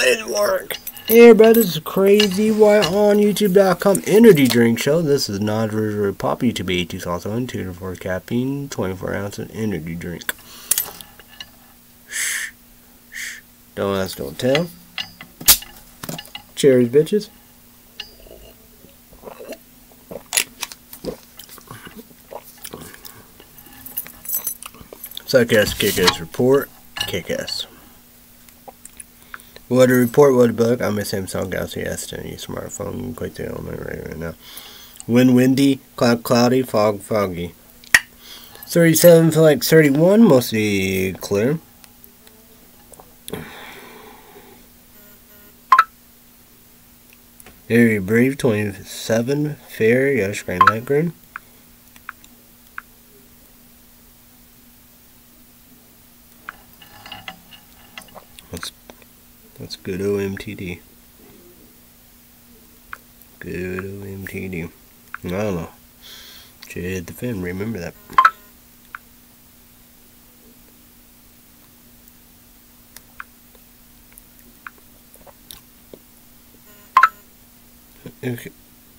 It work. Hey everybody, this is Crazy Wyatt on YouTube.com Energy Drink Show. This is non River Pop YouTube 82 also in 2 to 4 caffeine, 24 ounce of energy drink. Shh, shh. Don't ask, don't tell. Cheers, bitches. Suck-ass, kick-ass report. Kick-ass. What a report, a book. I'm a Samsung Galaxy S10 smartphone. Quite the element right, right now. Wind windy, cloud cloudy, fog foggy. 37 feel like 31, mostly clear. Very brave, 27, fair, yellowish green, light green. That's that's good OMTD. Good OMTD. I don't know. Jed the Fin, remember that.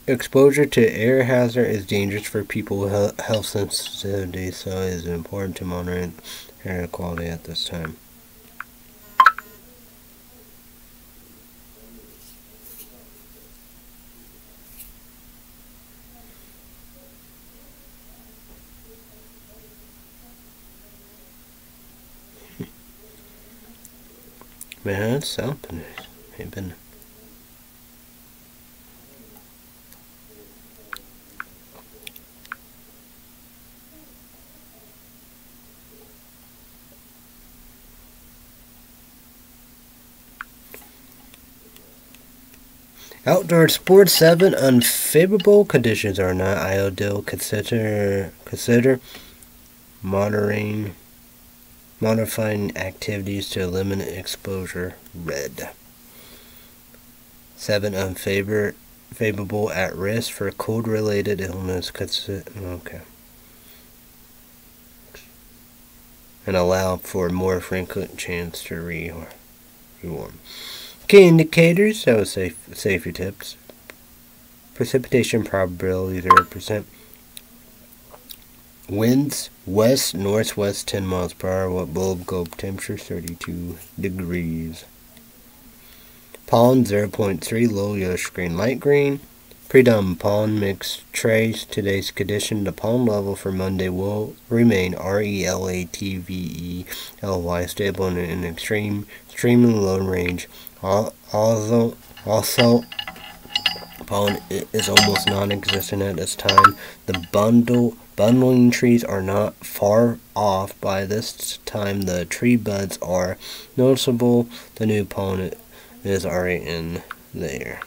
Exposure to air hazard is dangerous for people with health sensitivity, so it is important to monitor air quality at this time. Man, something. Ain't been. Outdoor sports seven unfavorable conditions are not ideal. Consider consider monitoring modifying activities to eliminate exposure. Red. Seven unfavorable at risk for cold related illness. Okay. And allow for more frequent chance to re rewarm Key indicators, so safe, safety tips. Precipitation probability 0%. Winds west northwest 10 miles per hour. What bulb globe temperature 32 degrees. Pollen 0.3 low yellowish green light green. Predom pollen mix trace. Today's condition. The pollen level for Monday will remain R E L A T V E L Y stable in an extreme extremely low range. Also also pollen is almost non-existent at this time. The bundle bundling trees are not far off. By this time, the tree buds are noticeable. The new pollen is already in the air.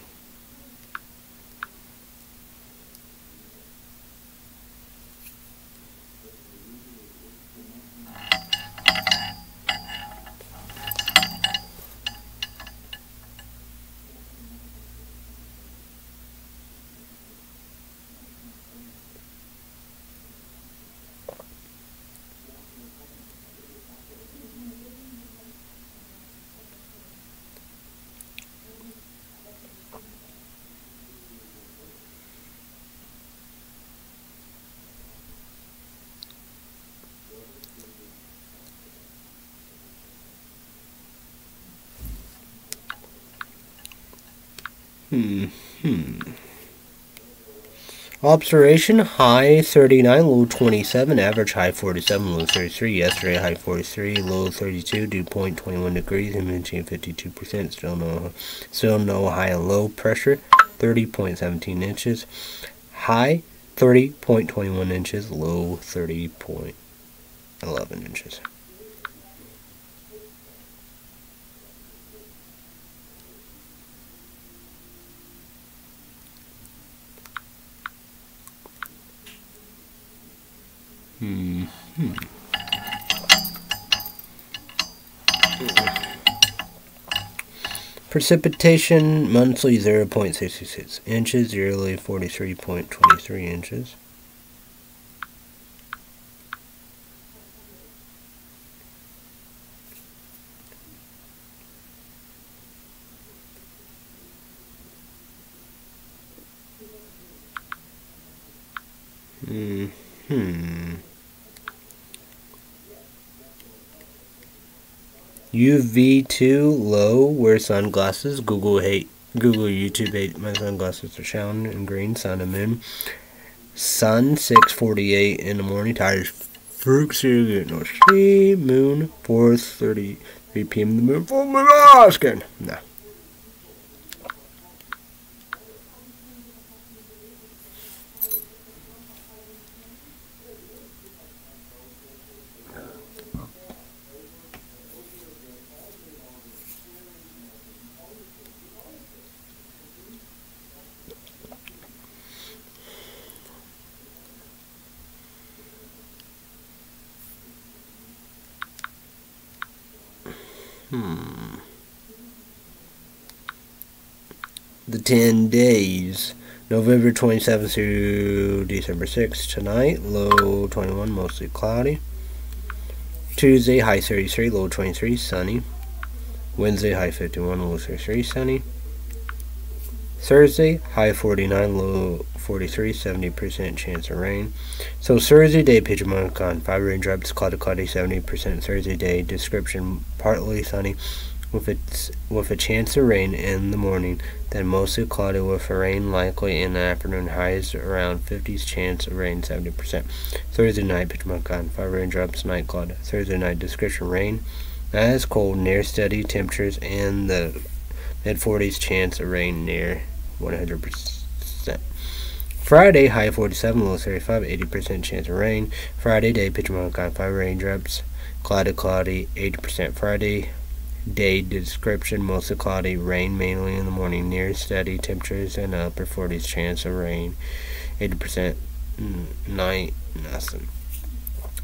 Observation high 39, low 27, average high 47, low 33. Yesterday high 43, low 32, dew point 21 degrees, humidity 52%. Still no, still no high low pressure 30.17 inches. High 30.21 inches, low 30.11 inches. Hmm. Precipitation monthly 0.66 inches, yearly 43.23 inches. UV2 low, wear sunglasses. Google hate Google YouTube hate my sunglasses are shown in green, sun and moon. Sun 648 in the morning, tires Fruits you no see moon 4:33 p.m. the moon. Oh my again. No. Hmm. The 10 days. November 27th through December 6th tonight. Low 21, mostly cloudy. Tuesday, high 33, low 23, sunny. Wednesday, high 51, low 33, sunny. Thursday, high 49, low 43, 70% chance of rain. So Thursday day, picture mark on 5 raindrops, cloudy, cloudy, 70% Thursday day. Description, partly sunny with its with a chance of rain in the morning, then mostly cloudy with a rain likely in the afternoon. Highs around 50s, chance of rain 70%. Thursday night, picture mark on 5 raindrops, night cloud. Thursday night, description rain. As cold, near steady temperatures, and the mid 40s, chance of rain near 100%. Friday, high 47, low 35, 80% chance of rain. Friday, day, mark on 5 raindrops. Cloudy, cloudy, 80% Friday. Day description, mostly cloudy, rain mainly in the morning, near steady temperatures and upper 40s chance of rain. 80% night, nothing.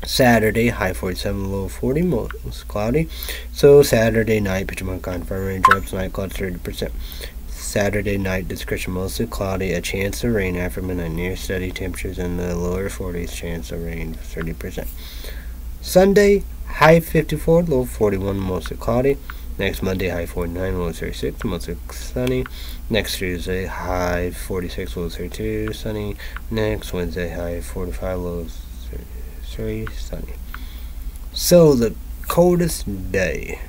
Saturday, high 47, low 40, most cloudy. So Saturday night, picture mark on 5 raindrops, night clouds 30%. Saturday night description mostly cloudy, a chance of rain after midnight, near steady temperatures in the lower 40s, chance of rain 30%. Sunday, high 54, low 41, mostly cloudy. Next Monday, high 49, low 36, mostly sunny. Next Tuesday, high 46, low 32, sunny. Next Wednesday, high 45, low 33, sunny. So the coldest day.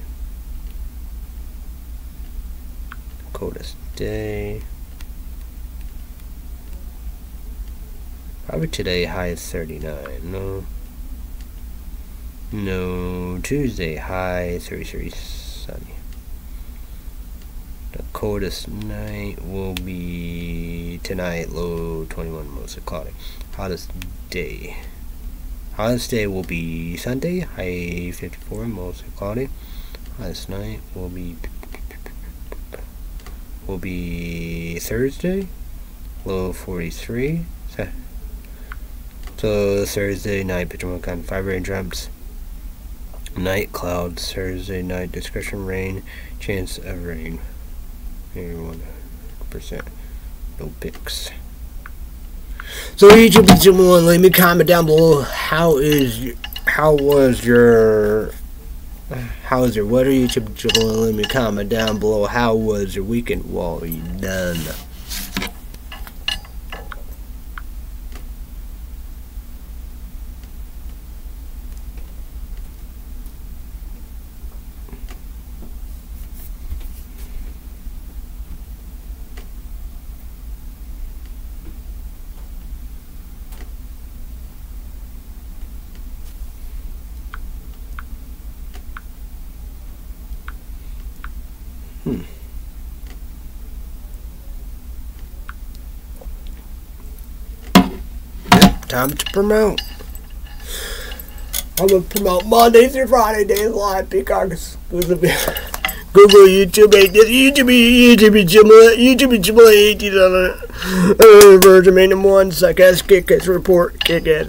Coldest day. Probably today high is 39. No. No. Tuesday high 33 sunny. The coldest night will be tonight low 21 mostly cloudy. Hottest day. Hottest day will be Sunday high 54 mostly cloudy. Hottest night will be will be Thursday, low 43. So Thursday night, picture mark on 5 raindrops. Night clouds, Thursday night, discretion rain, chance of rain. Here, 100%. No pics. So YouTube, someone leave me comment down below. How is how was your was your weather? YouTube channel? Let me comment down below. How was your weekend? Well, you done. Time to promote. I'm gonna promote Monday through Friday days live because Google, YouTube, YouTube, YouTube, Jimmy, YouTube, Jimmy, eighteen dollar uh, Virgin Main one suck-ass kick-ass report, kick-ass.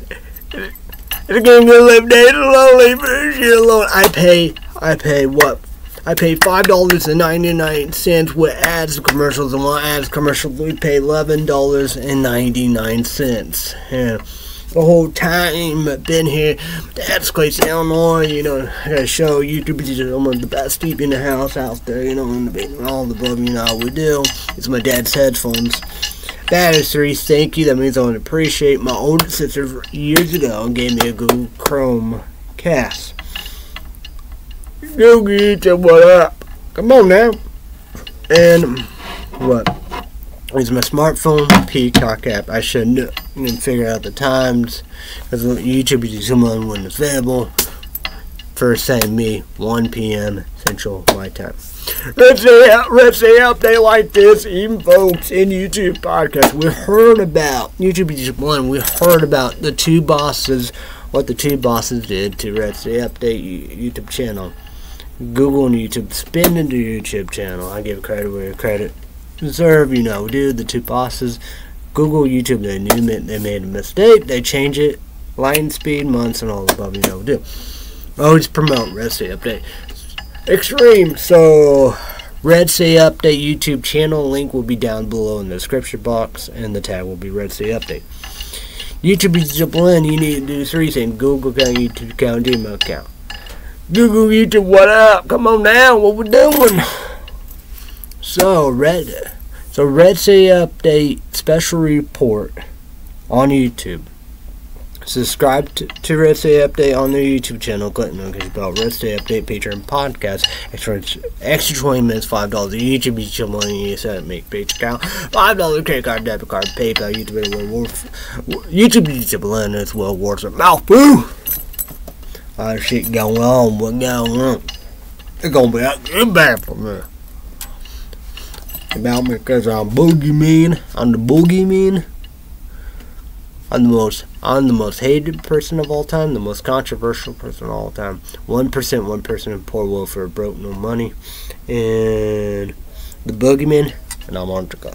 It's gonna live days lonely sure alone. I pay, I pay what I pay five dollars and ninety nine cents with ads and commercials, and one ads commercial we pay eleven dollars and ninety nine cents. Yeah. The whole time I've been here, Dad's Place, Illinois, you know, I gotta show YouTube is one of the best TV in the house out there, you know, and all the above, you know, we do. It's my dad's headphones. That is three. Thank you. That means I want to appreciate my older sister years ago gave me a Google Chrome cast. Google what up? Come on now. And what? It's my smartphone Peacock app. I should figure out the times because YouTube is someone when it's available. First time me, 1 p.m. Central My Time. Let's say, let's say update like this, even folks in YouTube podcast. We heard about YouTube just one. We heard about the two bosses, what the two bosses did to Let's Say Update YouTube channel. Google and YouTube spinning the YouTube channel. I give credit where credit deserve. You know, dude, the two bosses. Google, YouTube, they knew they made a mistake. They change it. Line speed, months, and all above. You know, do. Oh, Always promote Red State Update. Extreme. So, Red State Update YouTube channel link will be down below in the description box, and the tag will be Red State Update. YouTube is a blend. You need to do three things: Google account, YouTube account, Gmail account. Google, YouTube, what up? Come on now, what we doing? So, Red, so Red State Update special report on YouTube. Subscribe to, to Red State Update on their YouTube channel. Click the notification bell. Red State Update Patreon podcast. Extra, extra 20 minutes, $5. YouTube YouTube money you set make page account. $5 credit card, debit card, PayPal, YouTube, World War, YouTube YouTube as well. Wars of mouth. Woo! A lot of shit going on. What going on? It's gonna be out good bad for me. About me because I'm boogeyman. I'm the boogeyman. I'm the most I'm the most hated person of all time, the most controversial person of all time. One percent, one person in poor welfare, broke, no money, and the boogeyman, and I'm on to go.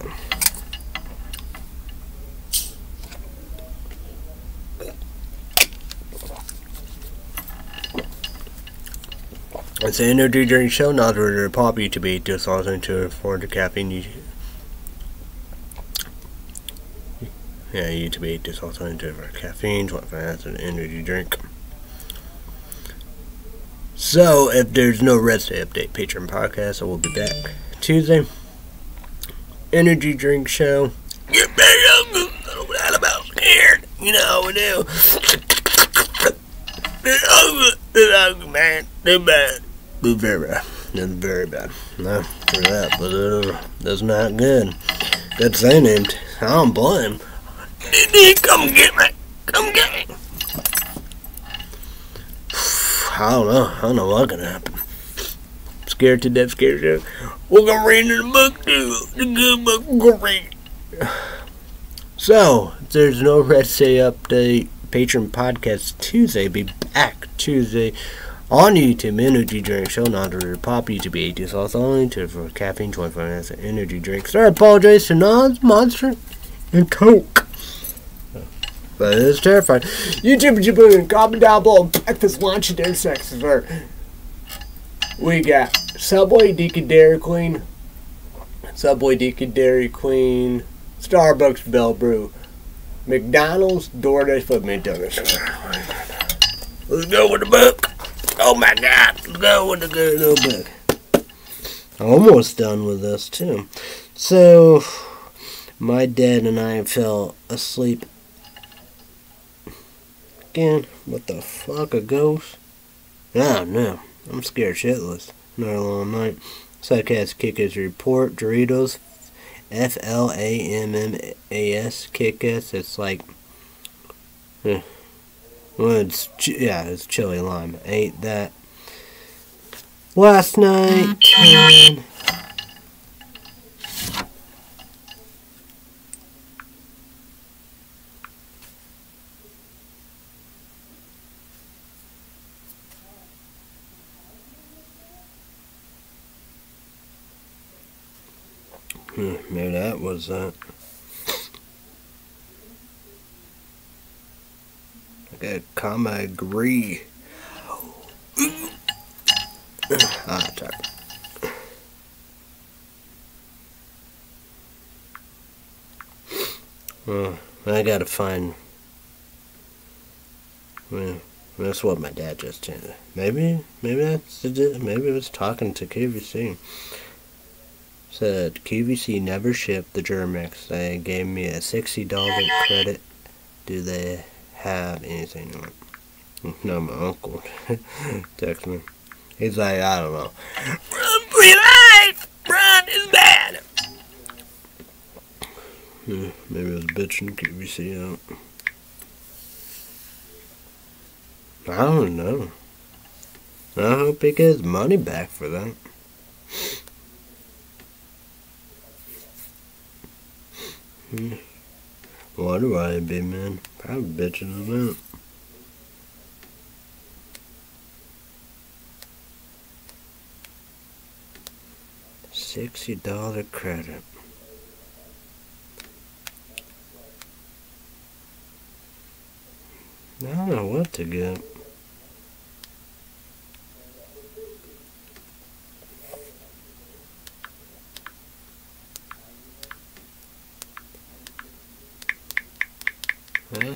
It's an energy drink show, not a pop to be also into foreign caffeine Yeah, YouTube ate this alternative for caffeine, 25 ounces an energy drink. So, if there's no Red State Update Patreon podcast, I will be back Tuesday. Energy drink show. Get back I'm about scared. You know how we do. Man. They're bad. They're very bad. They're very bad. No, for that, but uh, that's not good. Good saying it. I don't blame. Come get me. Come get me. I don't know. I don't know what's gonna happen. Scared to death, scared to death. We're gonna read the book too. The good book read. So, there's no Red Update Patreon Podcast Tuesday. Be back Tuesday on YouTube. Energy drink show not to pop YouTube 80 sauce only for caffeine 25 minutes of energy drink. Sorry, apologize to non Monster and Coke. But it is terrifying. YouTube, YouTube, comment down below. Breakfast, lunch, and dinner sex. We got Subway, Deacon Dairy Queen, Subway, Deacon Dairy Queen, Starbucks, Bell Brew, McDonald's, DoorDash, Foot McDonald's. Let's go with the book. Oh my God, let's go with the good little book. Almost done with this too. So, my dad and I fell asleep again? What the fuck, a ghost? Ah, no. I'm scared shitless. Another long night. Psycast Kick-Ass Report. Doritos. F-L-A-M-M-A-S. Kick-Ass. It's like... Eh. Well, it's... Yeah, it's chili lime. I ate that last night. And Hmm, maybe that that. Comma agree. ah, sorry. Well, I gotta find. Well, that's what my dad just did. Maybe, maybe that's maybe it was talking to QVC. Said QVC never shipped the Germ-X. They gave me a $60 credit. Do they have anything on it? No, my uncle text me. He's like, I don't know. Run for your life! Run is bad! Maybe it was bitching QVC out. I don't know. I hope he gets money back for that. Hmm. Why do I be, man? Probably bitching them out. Sixty dollar credit. I don't know what to get.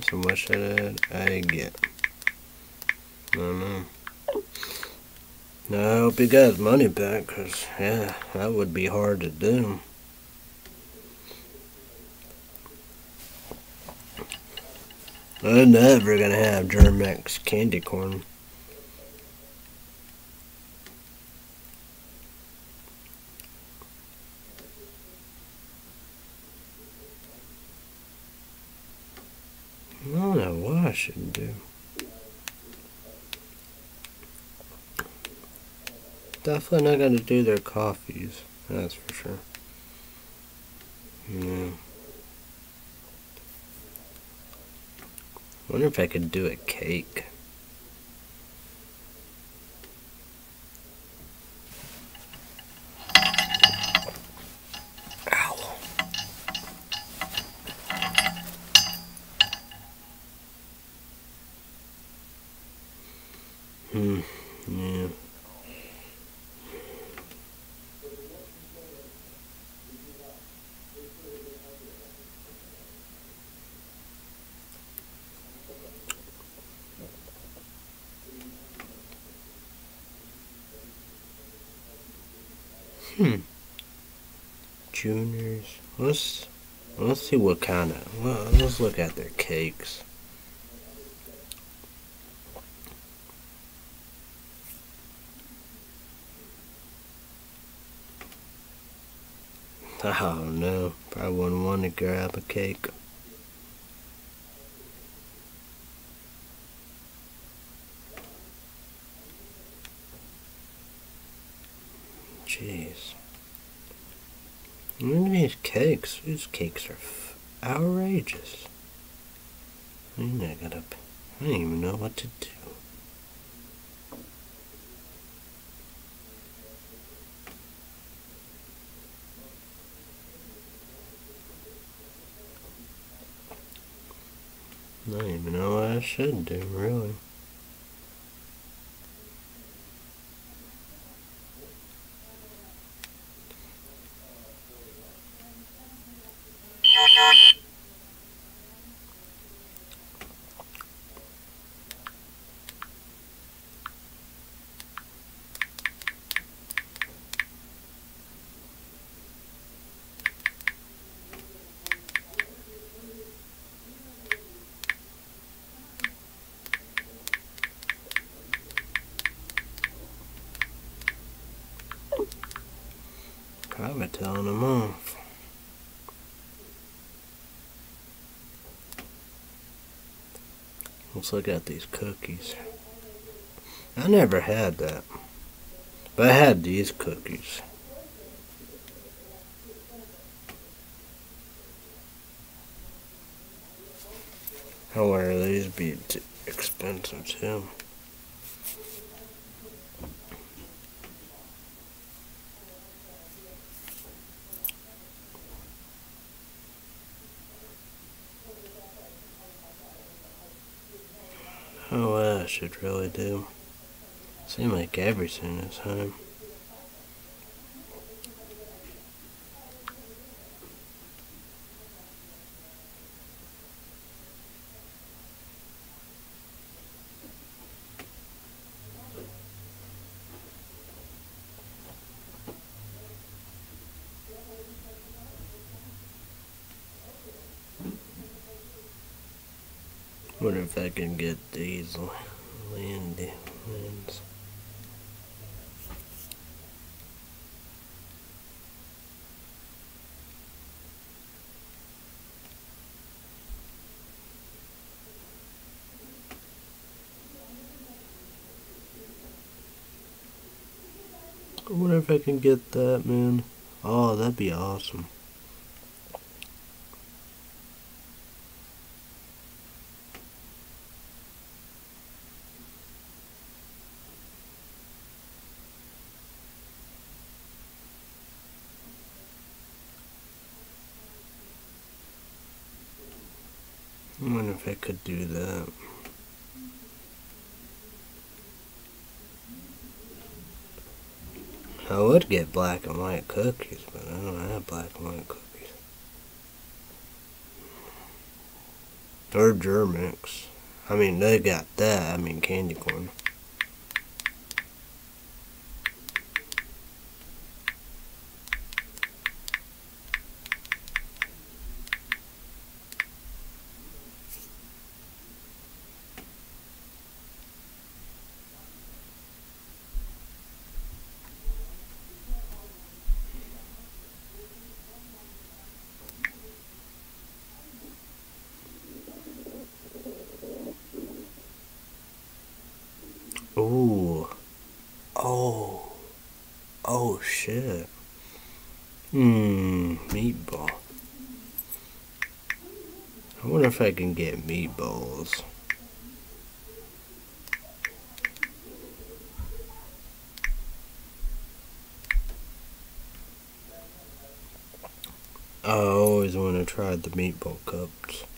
How much did I get. I don't know. Now, I hope he got money back, because, yeah, that would be hard to do. I'm never gonna have Germ-X candy corn. I don't know what I should do. Definitely not gonna do their coffees, that's for sure. Yeah. wonder if I could do a cake. Ow. Hmm, yeah. Hmm. Juniors. Let's let's see what kind of. Let's look at their cakes. Oh no, probably wouldn't want to grab a cake. Jeez. Look at these These cakes are outrageous. I mean, I gotta. I don't even know what to do. I don't even know what I should do, really. Probably telling them off. Let's look at these cookies. I never had that. But I had these cookies. However, these be expensive too. don't know what I should really do. Seems like everything is home. Wonder if I can get the lands. I wonder if I can get that, man. Oh, that'd be awesome. I wonder if I could do that. Get black and white cookies, but I don't have black and white cookies. Or Germ-X. I mean, they got that. I mean, candy corn. Ooh. Oh. Oh, shit. Hmm, meatball. I wonder if I can get meatballs. I always want to try the meatball cups.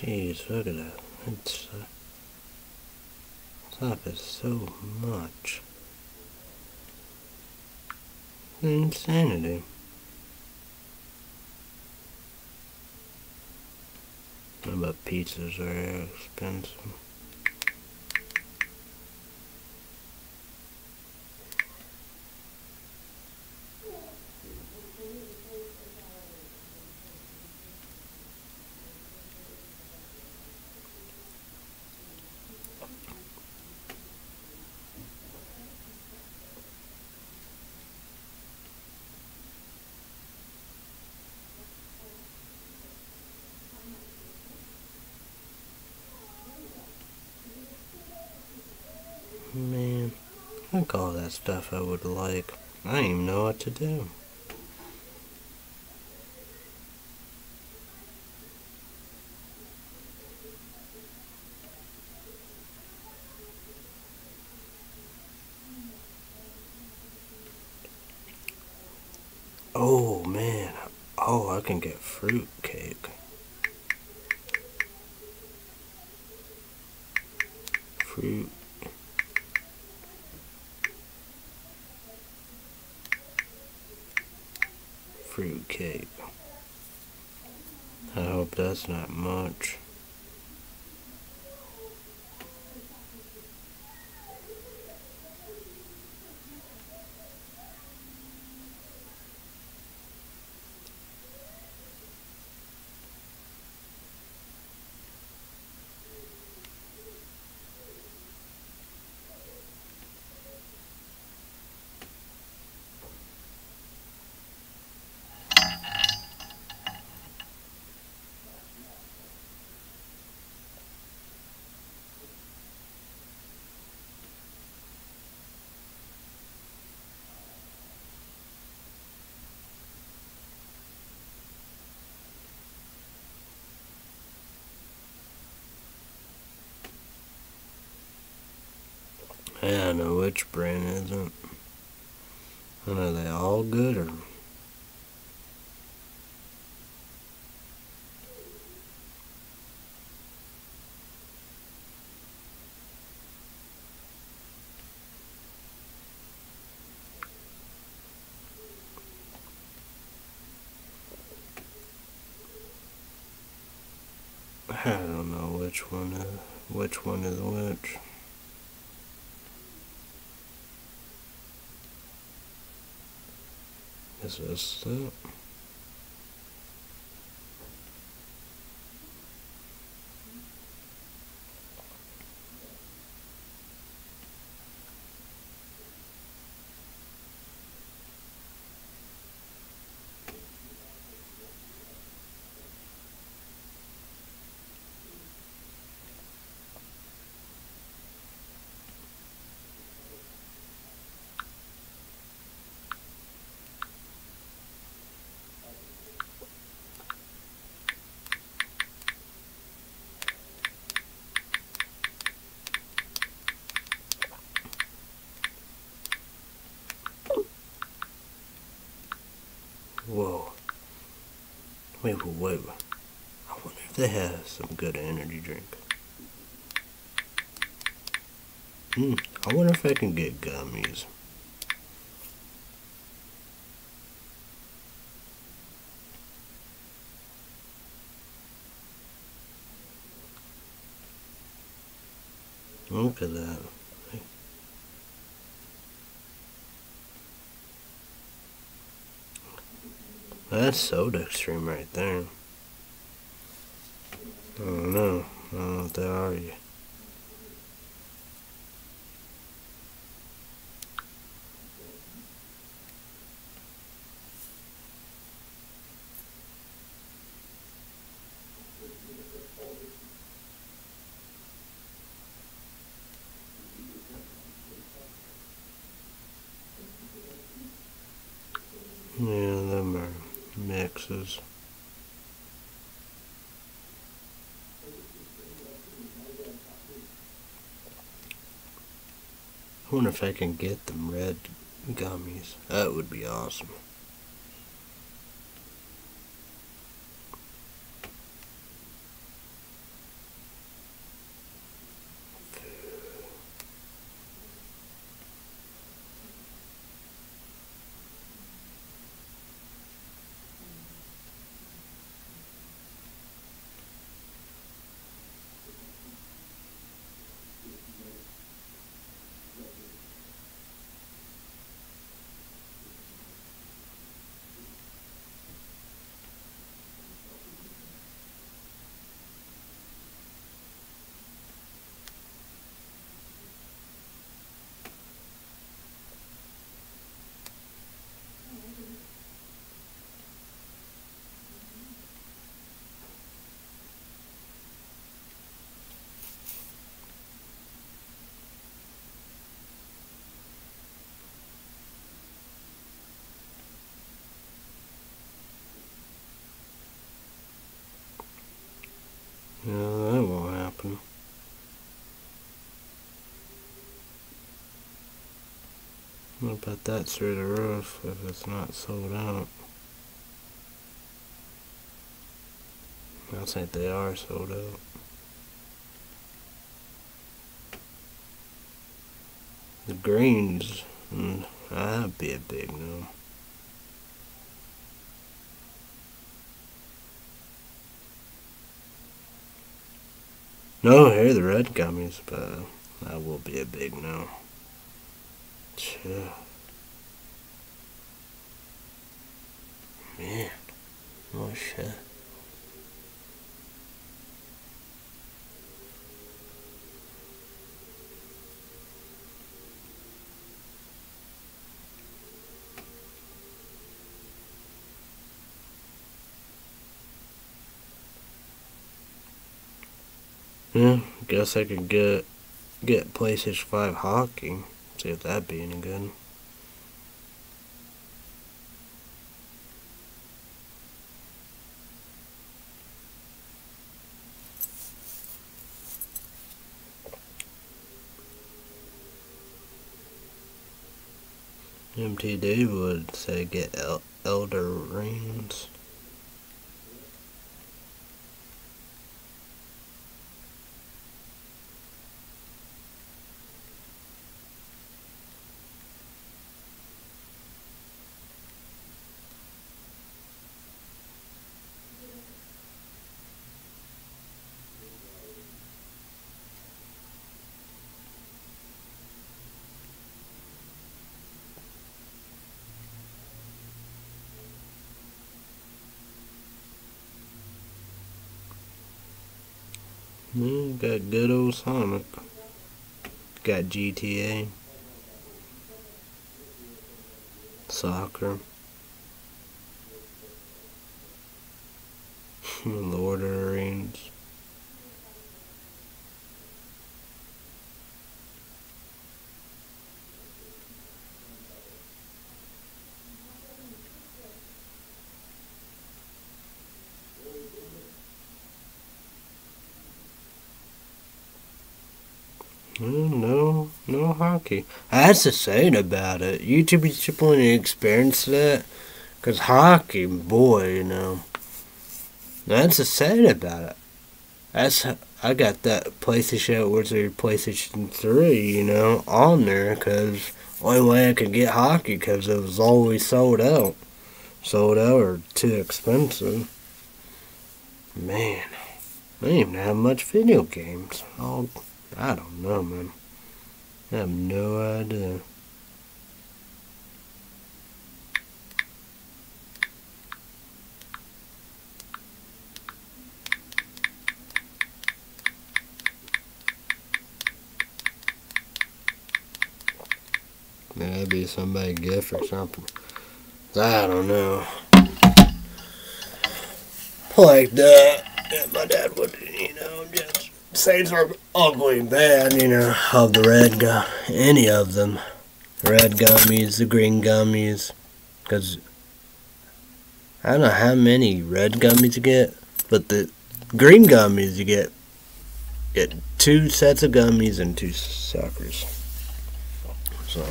Jeez, look at that. It's, uh, that is so much. Insanity. About pizzas are expensive? Man, look all that stuff I would like. I don't even know what to do. Oh man, oh I can get fruit cake. Fruit fruit cake. I hope that's not much. I don't know which brand isn't. And are they all good or? I don't know which one is which one is which. This is this it? Wait. I wonder if they have some good energy drink. Hmm, I wonder if I can get gummies. Look at that. That's Soda Extreme right there. I don't know. I don't know what they are yet. Yeah, them are mixes. I wonder if I can get them red gummies. That would be awesome. Yeah, that won't happen. What about that through the roof if it's not sold out? I think they are sold out. The greens, mm, that'd be a big no. No, here the red gummies, but that will be a big no. Sure. Man, oh shit. Yeah, guess I could get get PlayStation 5 hockey. See if that'd be any good. MT Dave would say get El Elden Rings. Mm, got good old Sonic. Got GTA. Soccer. Lord of the Rings. No, no hockey. That's the saying about it. You two people experience that. Because hockey, boy, you know. That's the saying about it. That's I got that PlayStation, what's your PlayStation 3, you know, on there. Because only way I could get hockey because it was always sold out. Sold out or too expensive. Man, I didn't even have much video games. I don't know, man. I have no idea. Maybe somebody gift or something. I don't know. Like that. My dad would, you know, just Saints are ugly bad, you know, of the red gum, any of them. Red gummies, the green gummies, because I don't know how many red gummies you get, but the green gummies you get, get two sets of gummies and two suckers. So,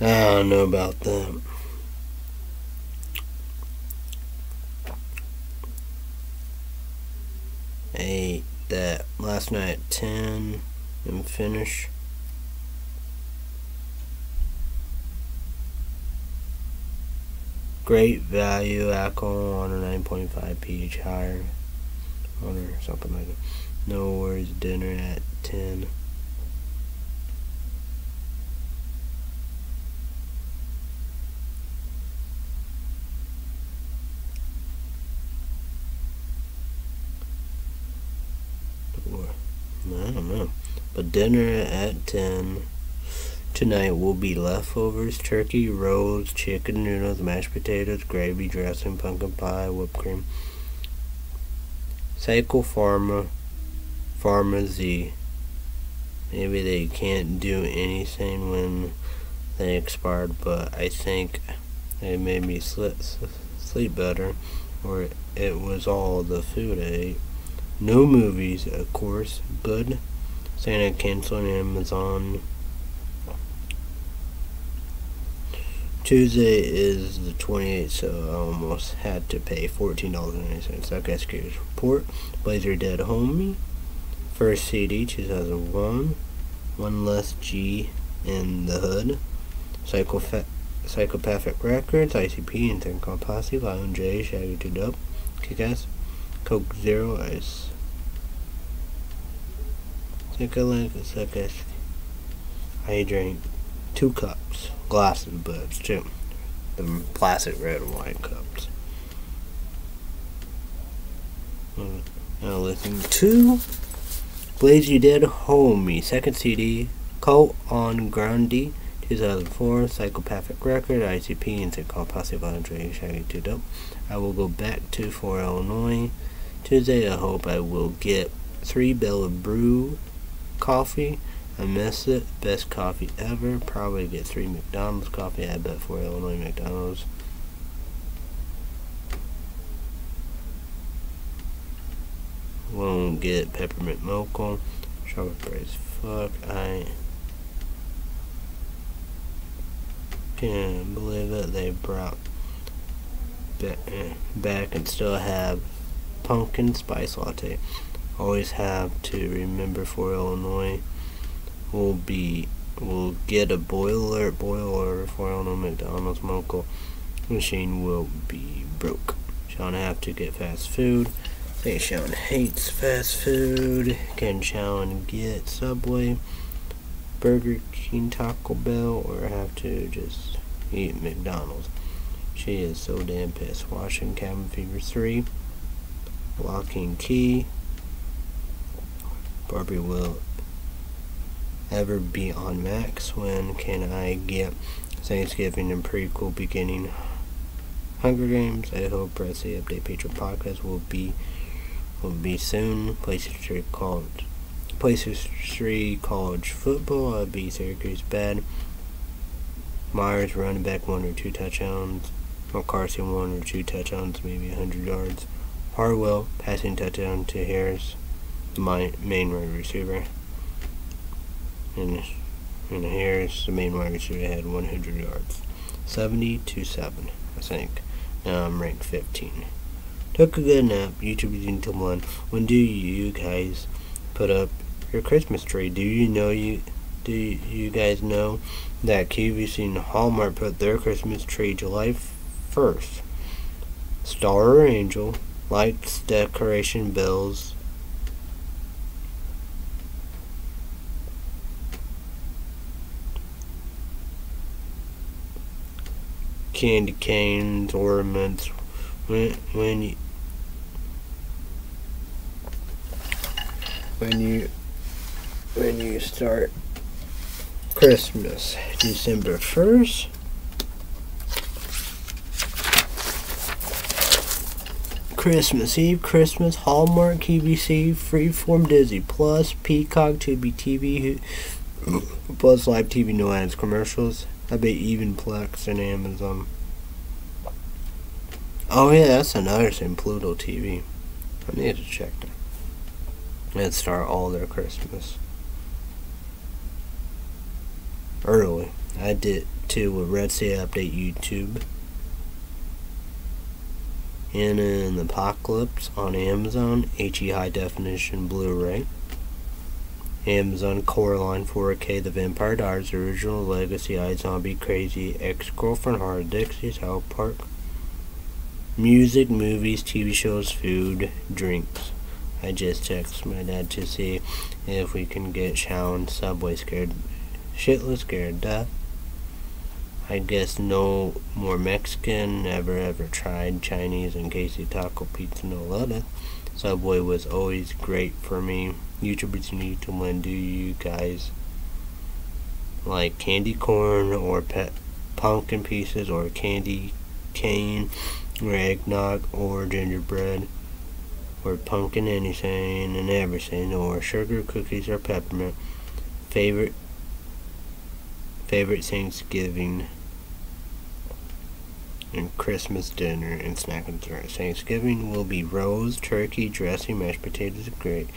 I don't know about that. Eight that last night at 10 and finish. Great value alcohol on a 9.5 pH higher or something like that. No worries dinner at 10. I don't know. But dinner at 10 tonight will be leftovers, turkey, rolls, chicken noodles, mashed potatoes, gravy, dressing, pumpkin pie, whipped cream. Psycho Pharma, Pharmacy. Maybe they can't do anything when they expired, but I think it made me sleep, sleep better, or it was all the food I ate. No movies, of course. Good. Santa canceling Amazon. Tuesday is the 28th, so I almost had to pay $14.90. That guy's curious report. Blaze Ya Dead Homie. First CD, 2001. One Less G in the Hood. Psychopathic Records, ICP, and Think Posse, Violent J, Shaggy 2 Dope, Kick-Ass. Coke Zero Ice. Take a look at I drank two cups, glasses, but too. The plastic red white cups. Now listen to Blaze Ya Dead Homie, second CD, Cult on Grundy, 2004, Psychopathic Record, ICP, and. Called Posse Voluntary Shaggy 2 Dope. I will go back to for Illinois. Tuesday, I hope I will get three Bella Brew coffee. I miss it. Best coffee ever. Probably get three McDonald's coffee. I bet for Illinois McDonald's. Won't get peppermint mocha. Strawberries. Fuck. I can't believe it. They brought eh, back and still have pumpkin spice latte. Always have to remember for Illinois, we'll be we'll get a boil boiler boiler for Illinois McDonald's local machine will be broke. Sean have to get fast food. Say Sean hates fast food. Can Sean get Subway, Burger King, Taco Bell, or have to just eat McDonald's? She is so damn pissed. Washing Cabin Fever 3. Locke and Key. Barbie will ever be on Max? When can I get Thanksgiving and prequel beginning Hunger Games? I hope Presley Update Patreon podcast will be will be soon. PlayStation 3 college 3 college football. I'll be Syracuse bad. Myers running back one or two touchdowns. McCarthy one or two touchdowns, maybe 100 yards. Harwell passing touchdown to Harris, the main wide receiver. And, and Harris, the main wide receiver, had 100 yards. 70 to 7, I think. Now I'm ranked 15. Took a good nap. YouTube is until 1. When do you guys put up your Christmas tree? Do you know you do you guys know that QVC and Hallmark put their Christmas tree July 1st? Star or Angel lights, decoration bills, candy canes, ornaments. When when you when you when you start Christmas, December first. Christmas Eve, Christmas, Hallmark, QVC, Freeform, Disney Plus, Peacock, Tubi TV, Plus Live TV, no ads, commercials. I bet even Plex and Amazon. Oh yeah, that's another thing, Pluto TV. I need to check that. And start all their Christmas. Early. I did too with Red State Update YouTube and in Apocalypse on Amazon, HE High Definition Blu-ray. Amazon Coraline 4K The Vampire Diaries Original Legacy iZombie Crazy Ex-Girlfriend Hard Dixie South Park Music, movies, TV shows, food, drinks. I just texted my dad to see if we can get Shawn Subway scared shitless scared death. I guess no more Mexican, never ever tried Chinese and Casey Taco Pizza no lettuce. Subway was always great for me. YouTubers need to win. Do you guys like candy corn or pet pumpkin pieces or candy cane or eggnog or gingerbread or pumpkin anything and everything or sugar cookies or peppermint? Favorite favorite Thanksgiving and Christmas dinner and snack and dessert. Thanksgiving will be rolls, turkey, dressing, mashed potatoes, gravy,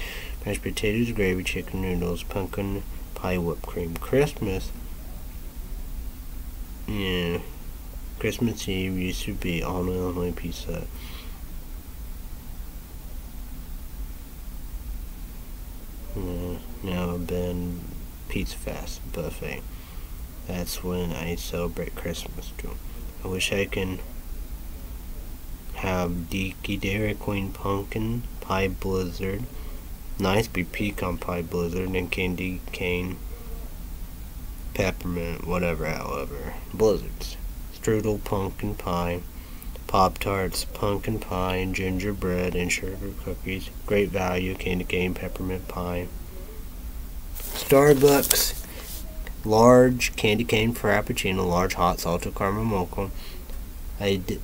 mashed potatoes, gravy, chicken noodles, pumpkin pie, whipped cream. Christmas, yeah, Christmas Eve used to be all Illinois pizza. Yeah, now been Pizza Fast buffet. That's when I celebrate Christmas too. I wish I can have Deaky Dairy Queen Pumpkin Pie Blizzard, Nice Be Pecan Pie Blizzard, and Candy Cane Peppermint, whatever, however. Blizzards. Strudel Pumpkin Pie, Pop Tarts, Pumpkin Pie, and Gingerbread, and Sugar Cookies. Great value, Candy Cane Peppermint Pie. Starbucks large candy cane frappuccino, large hot salted caramel mocha. I did,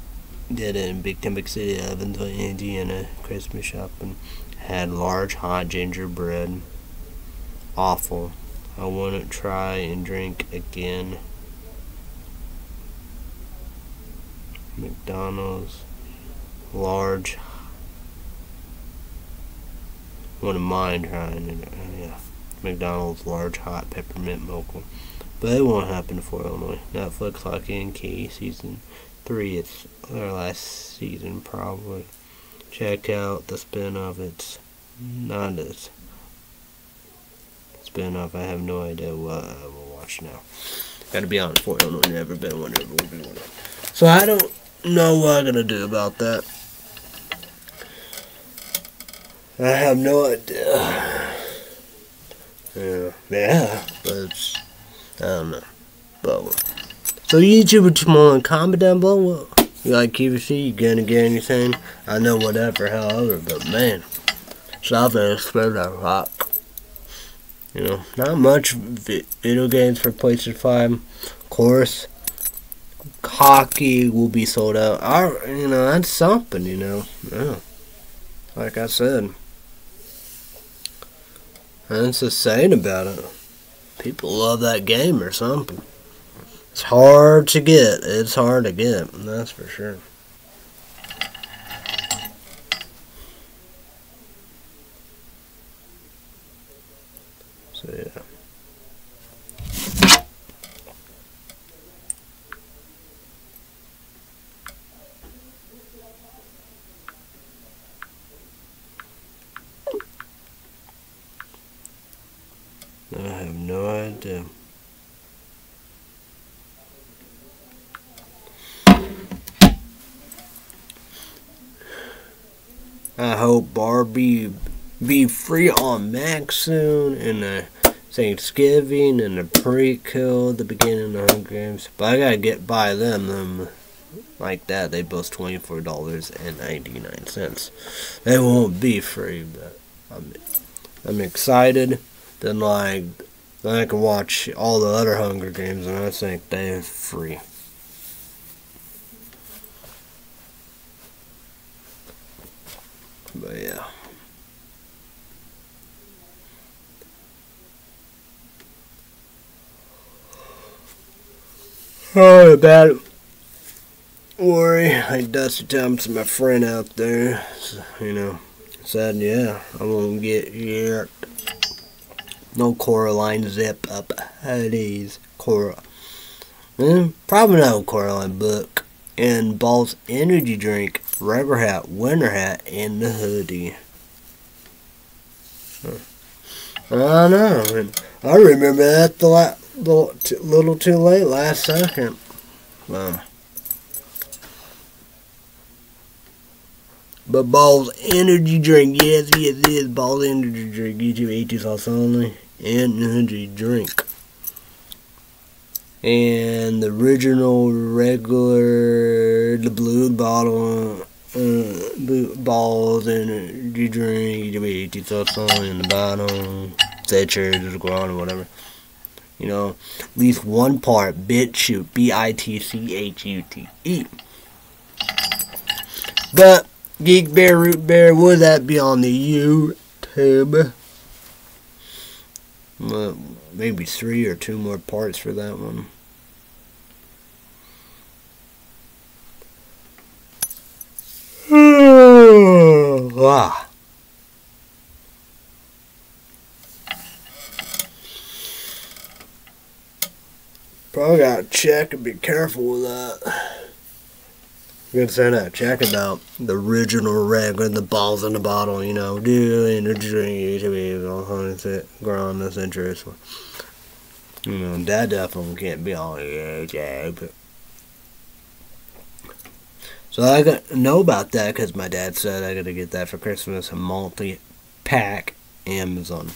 did it in Big Big City, Evansville, Indiana, Christmas shopping. Had large hot gingerbread. Awful. I to try and drink again. McDonald's large. Wouldn't mind trying it. Uh, yeah. McDonald's large hot peppermint mocha. But it won't happen for Illinois. Netflix Locke and Key season three. It's their last season probably. Check out the spin-off. It's not a spin-off. I have no idea what I will watch now. Gotta be honest for Illinois. Never been one. Never will be one. So I don't know what I'm gonna do about that. I have no idea. Yeah, yeah, but it's, I don't know. But, so YouTube tomorrow and comment down below. You like QVC, you gonna get anything? I know whatever, however, but man, something is spread that rock. You know, not much video games for PlayStation 5. Of course, hockey will be sold out. Our, you know, that's something, you know. Yeah. Like I said. That's the saying about it. People love that game or something. It's hard to get. It's hard to get. That's for sure. So yeah. I idea. I hope Barbie be free on Mac soon and uh, Thanksgiving and the pre-kill the beginning of the games. But I gotta get by them. them like that, they both twenty four dollars and ninety nine cents. They won't be free, but I'm I'm excited. Then like then I can watch all the other Hunger Games, and I think they're free. But yeah. Oh, about worry. Like Dusty Thompson, my friend out there, you know, said, yeah, I'm gonna get yet. No Coraline zip up hoodies. Cora. Mm, probably no Coraline book. And Ball's energy drink, rubber hat, winter hat, and the hoodie. I know. I remember that the la- little too, little too late last second. Um, but Ball's energy drink, yes, yes, yes, Ball's energy drink. YouTube 80 sauce only. Energy drink. And the original regular, the blue bottle, uh, blue balls energy drink, YouTube 80 sauce only in the bottom. Say church, or whatever you know, at least one part BitChute, B-I-T-C-H-U-T-E. But Geek Bear Root Bear, would that be on the YouTube? Maybe three or two more parts for that one. ah. Probably gotta check and be careful with that. I'm gonna say that. Check about the original reg and the balls in the bottle, you know. Do energy drink to be growing this interest. You know, that definitely can't be the edge, but. So I got know about that because my dad said I gotta get that for Christmas. A multi-pack Amazon.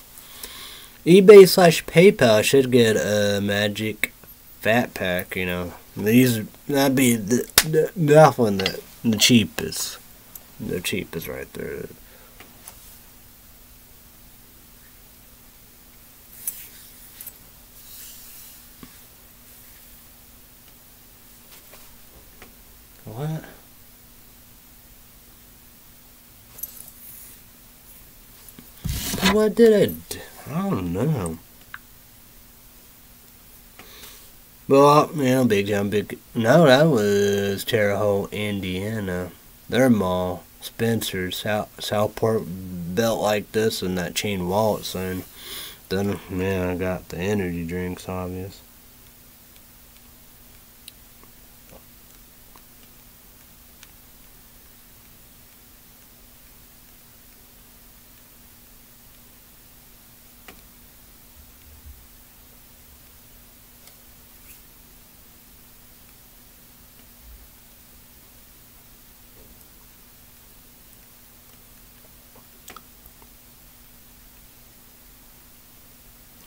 eBay slash PayPal should get a magic fat pack, you know. These that'd be the, the that one the the cheapest. The cheapest right there. What? What did I? Do? I don't know. Well, uh, you know, Big John, Big. No, that was Terre Haute, Indiana. Their mall, Spencer's, South, Southport, built like this and that chain wallet soon. Then, yeah, I got the energy drinks, obvious.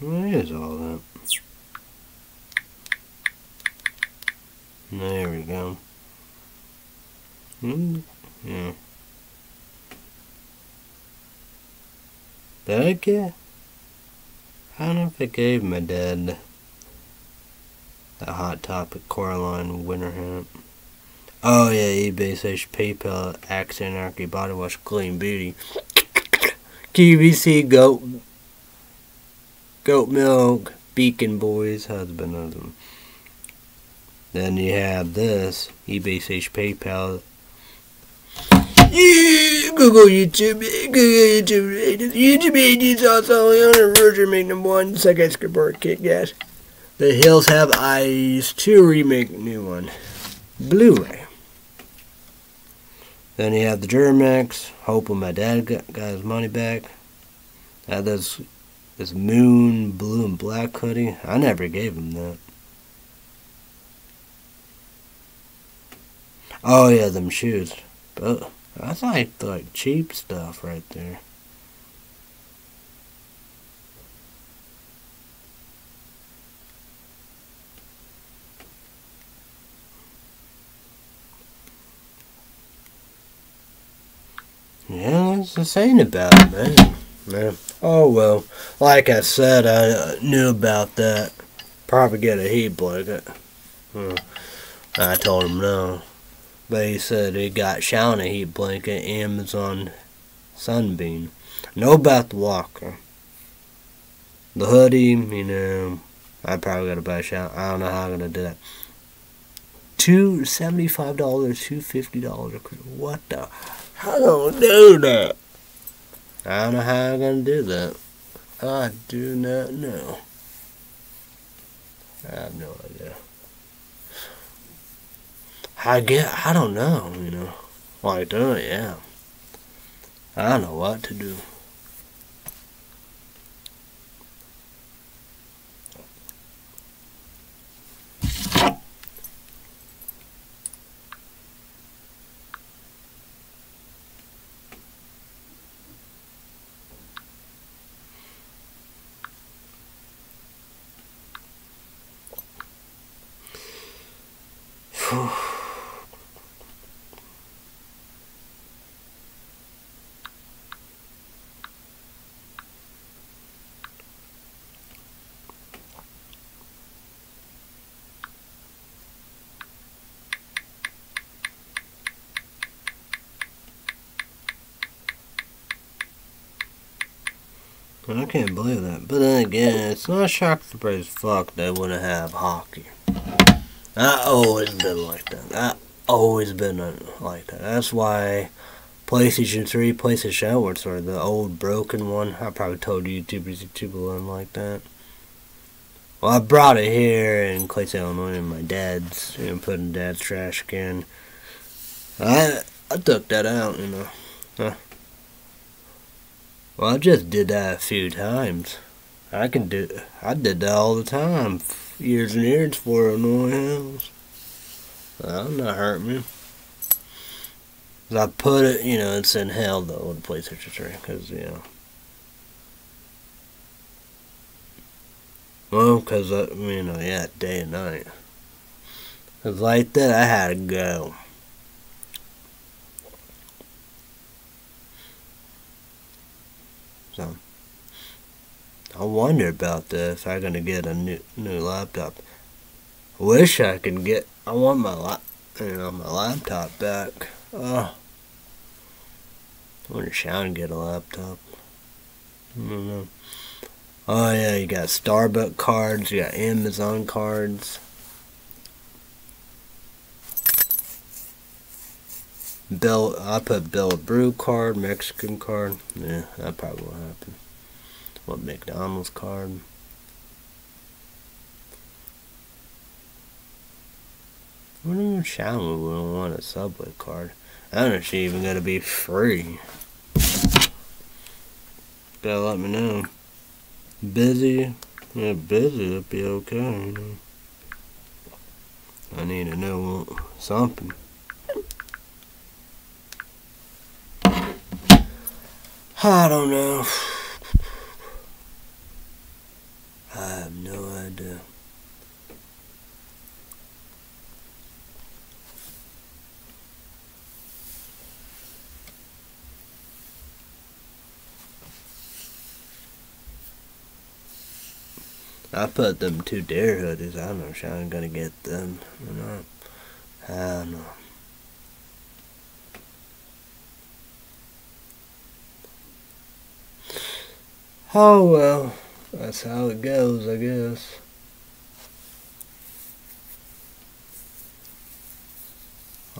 What is all that? There we go. Mm, yeah. Did I? I don't know if I gave my dad the Hot Topic Coraline winter hat. Oh yeah, eBay says PayPal, Axe Anarchy Body Wash Clean Beauty. QVC Goat Goat Milk Beacon Boys husband of them. Then you have this eBay says PayPal. Yeah, Google YouTube, Google YouTube, YouTube is also on a version making one second support kit, guys. The Hills Have Eyes 2 remake new one. Blu-ray. Then you have the Germ-X, hoping my dad got, got his money back. Now this this moon blue and black hoodie. I never gave him that. Oh yeah, them shoes. But that's like like cheap stuff right there. Yeah, that's the saying about it, man. man. Oh well, like I said, I knew about that. Probably get a heat blanket. Hmm. I told him no. But he said he got Shauna heat blanket, Amazon Sunbeam. About the walker. The hoodie, you know, I probably gotta buy a shower. I don't know how I'm gonna do that. Two seventy-five dollars, two fifty dollars. What the? How gonna do that? I don't know how I'm gonna do that. I do not know. I have no idea. I get, I don't know, you know. Like, it, yeah. I don't know what to do. I can't believe that. But then again, it's not a shock surprise fuck they wouldn't have hockey. I always been like that. I always been uh, like that. That's why PlayStation 3, PlayStation Outwards, or the old broken one. I probably told YouTubers YouTube one like that. Well, I brought it here in Clayton, Illinois, in my dad's, you know, dad's trash can. I I took that out, you know. Huh. Well, I just did that a few times. I can do. I did that all the time, years and years for Illinois Hills. That'll not hurt me. I put it, you know, it's in hell though, the PlayStation 3, because, you know. Well, because, uh, you know, yeah, day and night. Because like that, I had to go. So, I wonder about this. I'm gonna get a new new laptop. Wish I could get. I want my lap, you know, my laptop back. Oh, I wonder if I can get a laptop. I don't know. Oh yeah, you got Starbucks cards. You got Amazon cards. Bill, I put Bill Brew card, Mexican card. Yeah, that probably won't happen. What McDonald's card? What even Shaman would want a Subway card? I don't know if she even gonna be free. Gotta let me know. Busy? Yeah, busy, it'd be okay. I need to know something. I don't know. I have no idea. I put them two deer hoodies. I don't know if I'm gonna get them or not. I don't know. Oh well, that's how it goes, I guess.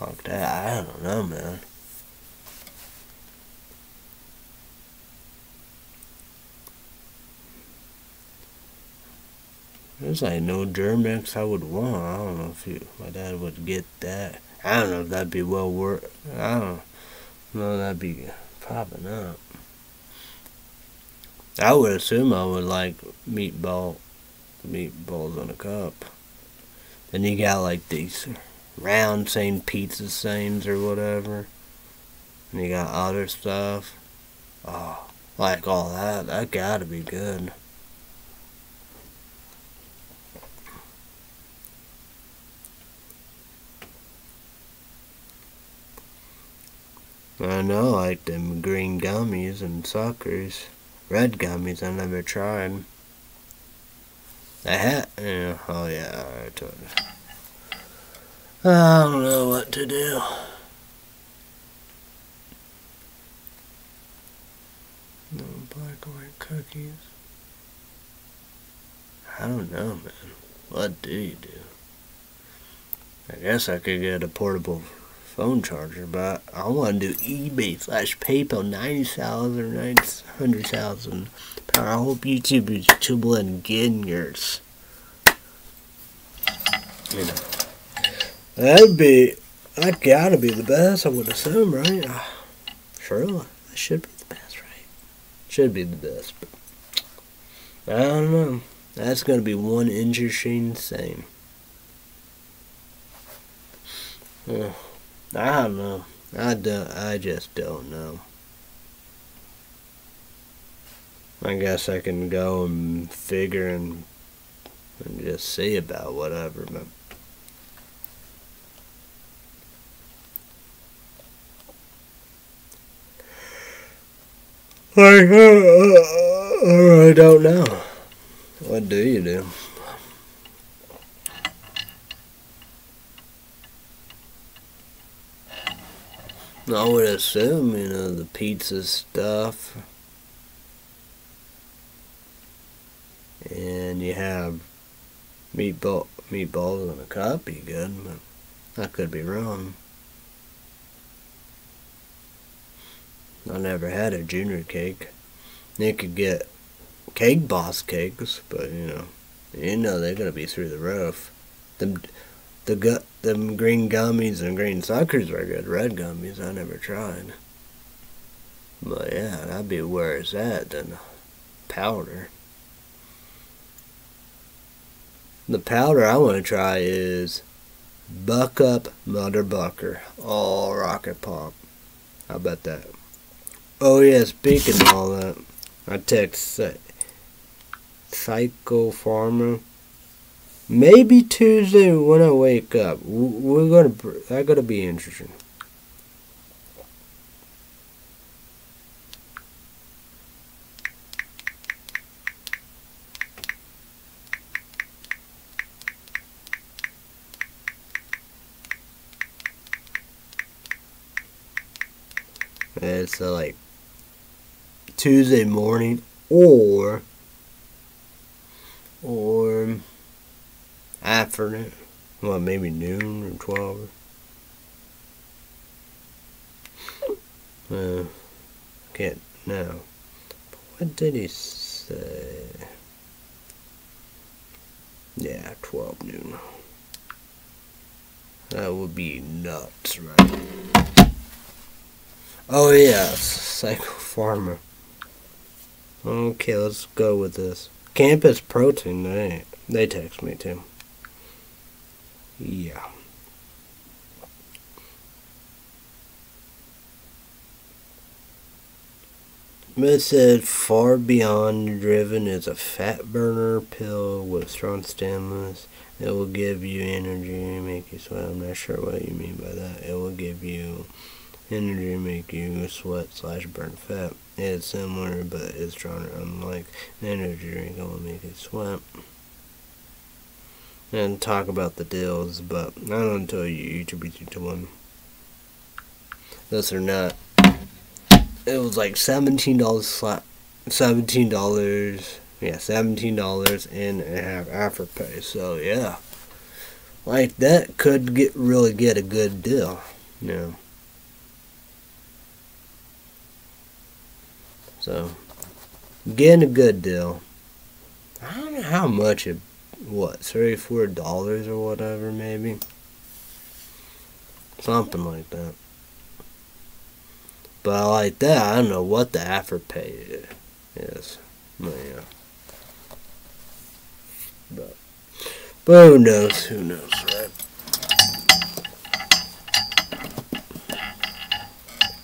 Like that, I don't know, man. There's like no Germ-X I would want. I don't know if you, my dad would get that. I don't know if that'd be well worth. I don't know. That'd be popping up. I would assume I would like meatball, meatballs on a cup. Then you got like these round same pizza stains or whatever. And you got other stuff. Oh, like all that. That gotta be good. I know, like them green gummies and suckers. Red gummies I never tried. I had, oh yeah, I told you. I don't know what to do. No black and white cookies. I don't know, man. What do you do? I guess I could get a portable phone charger, but I want to do eBay slash PayPal 90,000 or 900,000 power. I hope YouTube is and getting yours. You know. That'd be, that gotta be the best, I would assume, right? Uh, surely, that should be the best, right? Should be the best, but I don't know. That's gonna be one interesting thing. Uh, I don't know. I don't. I just don't know. I guess I can go and figure and, and just see about whatever, but. I, uh, uh, uh, uh, I don't know. What do you do? I would assume, you know, the pizza stuff. And you have meatball meatballs in a cup, you good, but I could be wrong. I never had a junior cake. You could get cake boss cakes, but you know, you know they're gonna be through the roof. The the gut, them green gummies and green suckers are good. Red gummies I never tried. But yeah, that'd be where it's at than powder. The powder I want to try is Bucked Up Mother Bucker. All rocket pop. How about that? Oh yeah, speaking of all that, I text Psycho Pharma Maybe Tuesday when I wake up. We're gonna. That gotta be interesting. It's uh, like Tuesday morning or or afternoon. Well, maybe noon or 12. Uh, can't know. What did he say? Yeah, 12 noon. That would be nuts, right? Oh, yeah, Psycho Pharma. Okay, let's go with this. Campus Protein, they, they text me too. Yeah. It said Far Beyond Driven is a fat burner pill with strong stimulus. It will give you energy, make you sweat. I'm not sure what you mean by that. It will give you energy, make you sweat slash burn fat. It's similar, but it's stronger. Unlike an energy drink, it will make you sweat. And talk about the deals, but I don't tell you YouTube to one. This or not. It was like seventeen dollars slap seventeen dollars yeah, seventeen dollars and a half Afterpay. So yeah. Like that could get really get a good deal, you know. So getting a good deal. I don't know how much it what, thirty four dollars or whatever maybe. Something like that. But I like that, I don't know what the Afterpay is. But yeah. But, but who knows? Who knows, right?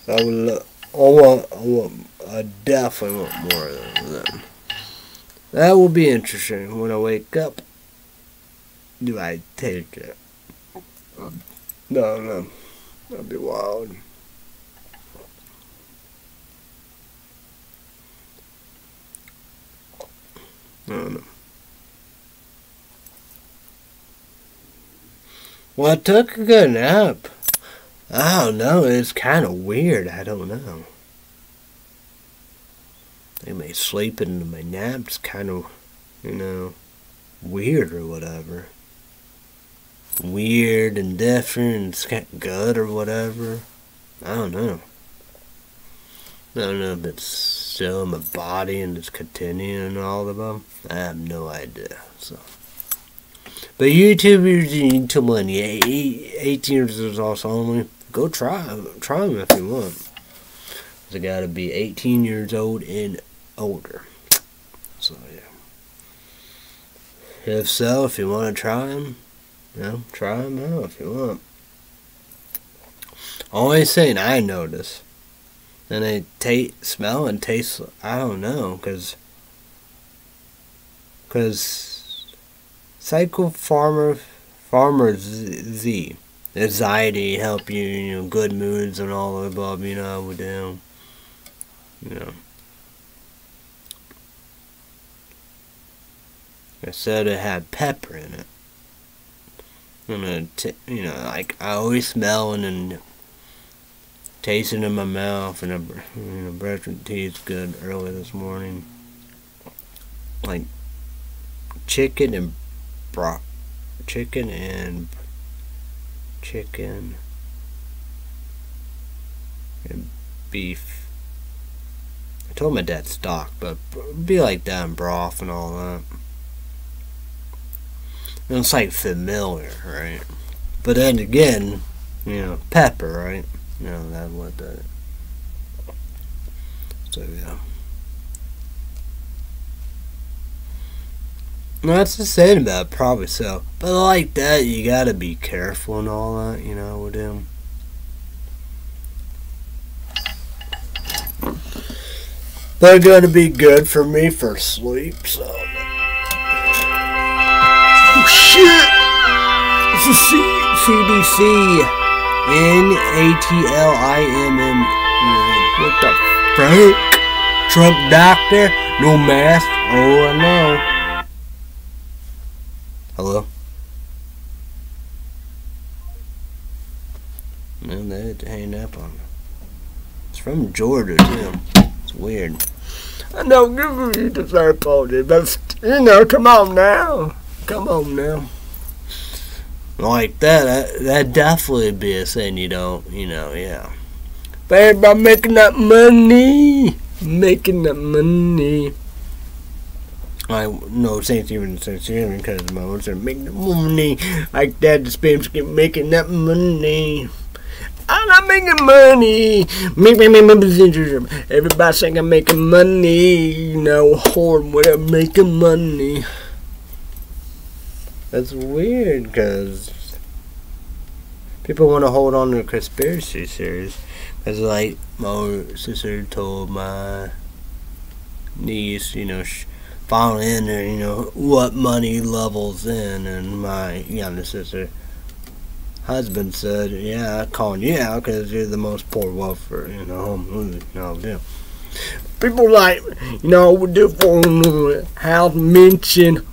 I will. I want. I want. I definitely want more of them. That will be interesting when I wake up. Do I take it? No, no. That'd be wild. I don't. Well, I took a good nap. I don't know. It's kind of weird. I don't know. I may sleep in my nap's kind of, you know, weird or whatever. Weird and different. It's kind of good or whatever. I don't know. I don't know if it's still in my body and it's continuing and all of them. I have no idea. So. But YouTubers need to money. 18 years old only. Go try try them if you want. They gotta be 18 years old and older. So yeah. If so, if you want to try them, you know, try them out if you want. Always saying I notice. And they taste, smell and taste, I don't know, because, because Psycho Pharma Farmer Z. Anxiety help you, you know, good moods and all the above, you know, with them. You know. I said it had pepper in it. And it, you know, like I always smell and tasting in my mouth, and I, you know, my teeth good early this morning. Like chicken and broth, chicken and chicken and beef. I told my dad stock, but be like that and broth and all that. It's like familiar, right? But then again, you know, pepper, right? You know, that's what that. So yeah. That's the same about probably so. But like that, you gotta be careful and all that, you know, with him. They're gonna be good for me for sleep, so. Shit! It's a C CDC. What the fuck? Trump doctor? No mask? Oh, I know. Hello? Man, they had to hang up on me. It's from Georgia, too. It's weird. I know, give you deserve apology, but, you know, come on now. Come on now. Like that, that, definitely be a thing you don't, you know, yeah. But by making that money, making that money. I know Saint Stephen Saint Stephen because my own said make the money like that. The spams keep making that money. I'm not making money. Make me, make me, Everybody saying I'm making money. You know, whore, whatever, making money. That's weird because people want to hold on to conspiracy theories. Because, like, my sister told my niece, you know, found in there, you know, what money levels in, and my younger sister husband said, "Yeah, I'm calling you out because you're the most poor welfare, you know, home, know, deal." People like, you know, would do for house mention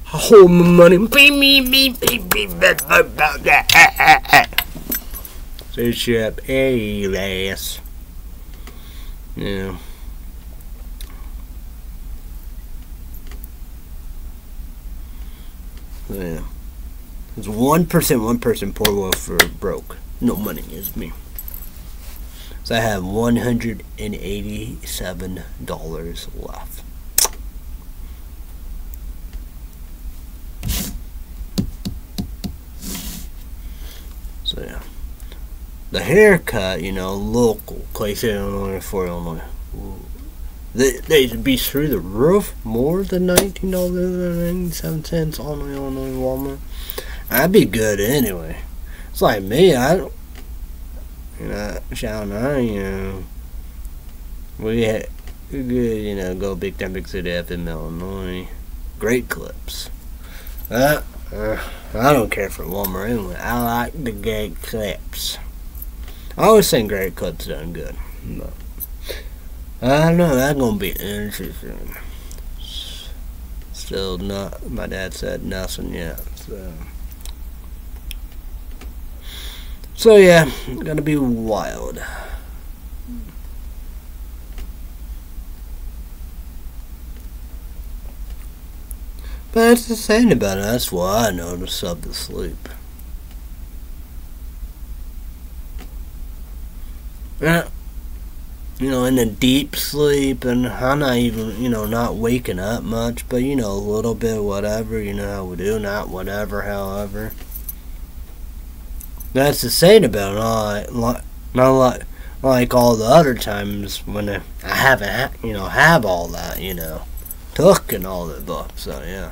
my money. Beep, beep, beep, beep, about that. Fish up, hey, ass. Yeah. Yeah. It's one percent, one person poor wolf for broke. No money is me. So I have one hundred and eighty-seven dollars left. So yeah. The haircut, you know, local, Clay City, Illinois, for Illinois. They, they would be through the roof more than nineteen dollars and ninety seven cents on the Illinois Walmart. I'd be good anyway. It's like me, I don't you know, and I, you know we had good, you know, go big time big city FM Illinois. Great clips. Uh, uh, I don't care for Walmart anyway. I like the great clips. I always think great clips done good. But I don't know, that's gonna be interesting. Still not my dad said nothing yet, so So yeah, gonna be wild. But that's the saying about it, that's why I know to sub to sleep. Yeah you know, in a deep sleep, and I'm not even, you know, not waking up much, but, you know, a little bit, whatever, you know how we do, not whatever, however. That's the saying about it, not, not like, like all the other times when I haven't, you know, have all that, you know, took and all that book, so yeah.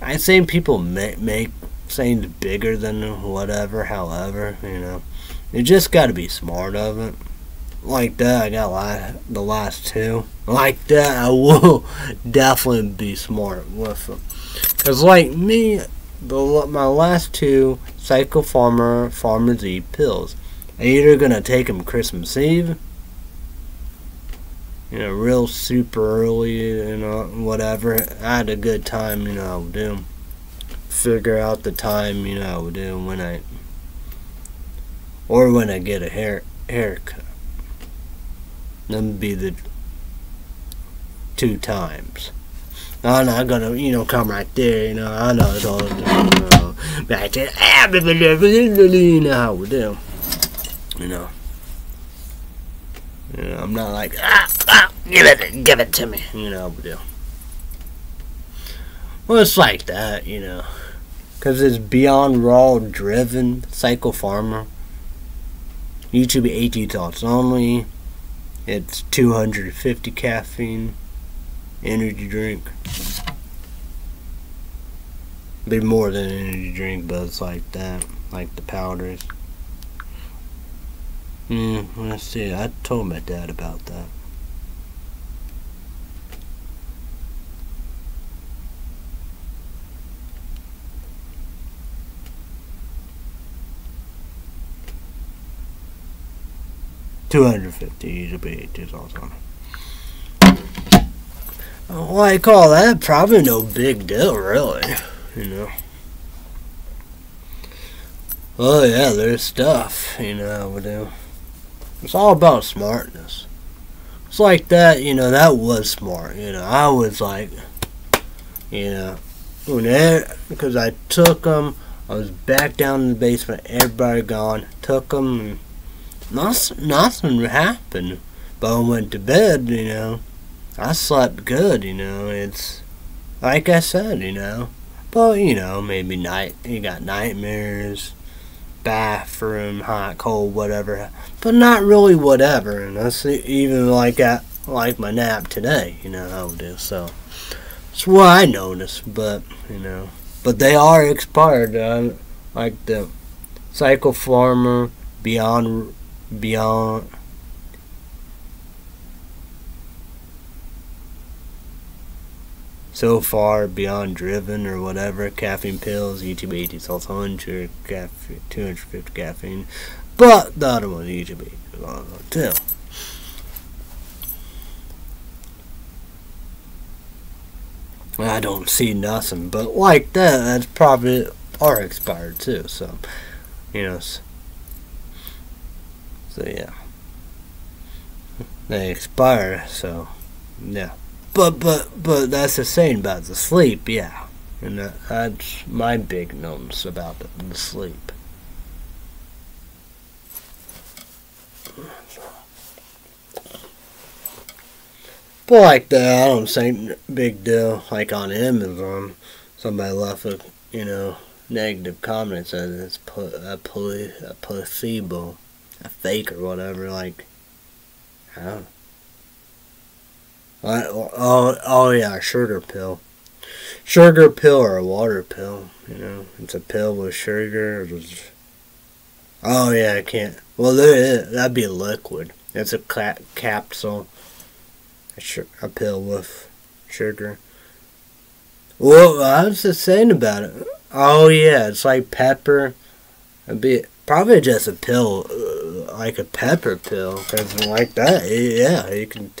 I seen people make, make things bigger than whatever, however, you know. You just got to be smart of it like that, I got last, the last two. Like that, I will definitely be smart with them. Cause like me, the my last two Psycho Pharma Farmers Eve pills. I'm either gonna take them Christmas Eve, you know, real super early, you uh, know, whatever. I had a good time, you know, do. Figure out the time, you know, do when I, or when I get a hair haircut. Them be the two times. I'm not gonna, you know, come right there, you know, I know it's all, you know, back to, you know how we do, you know. You know, I'm not like, ah, ah, give it, give it to me, you know, we do. Well, it's like that, you know, because it's Beyond Raw Driven, Psycho Pharma, YouTube 18 thoughts only, it's 250 caffeine energy drink. Be more than energy drink, but it's like that, like the powders. Hmm, let's see. I told my dad about that. 250 to be 2000. Well, I call that probably no big deal, really. You know. Oh yeah, there's stuff, you know, we do. It's all about smartness. It's like that, you know, that was smart, you know. I was like, you know, when because I took them, I was back down in the basement, everybody gone, took them, nothing, nothing happened. But I went to bed, you know. I slept good, you know. It's like I said, you know. But you know, maybe night you got nightmares, bathroom, hot, cold, whatever. But not really whatever. And that's even like I like my nap today, you know how is. So it's what I noticed. But you know, but they are expired. Like the Psycho Pharma Beyond beyond so far beyond driven or whatever caffeine pills youtube 80 is also 100 caffeine 250 caffeine but the other one youtube 80 is too I don't see nothing. But like that, that's probably are expired too. So, you know. So yeah, they expire. So yeah, but but but that's the same about the sleep. Yeah, and that, that's my big notice about the, the sleep. But like that, I don't think big deal. Like on Amazon, somebody left a you know negative comment says it's a, a placebo, a fake or whatever. Like, I don't. I, oh, oh yeah, sugar pill. Sugar pill or a water pill. You know, it's a pill with sugar. Oh yeah, I can't. Well, there that'd be liquid. It's a cap capsule a, a pill with sugar. Well, I was just saying about it. Oh yeah, it's like pepper. A bit, probably just a pill, uh, like a pepper pill, cause like that. Yeah, you can.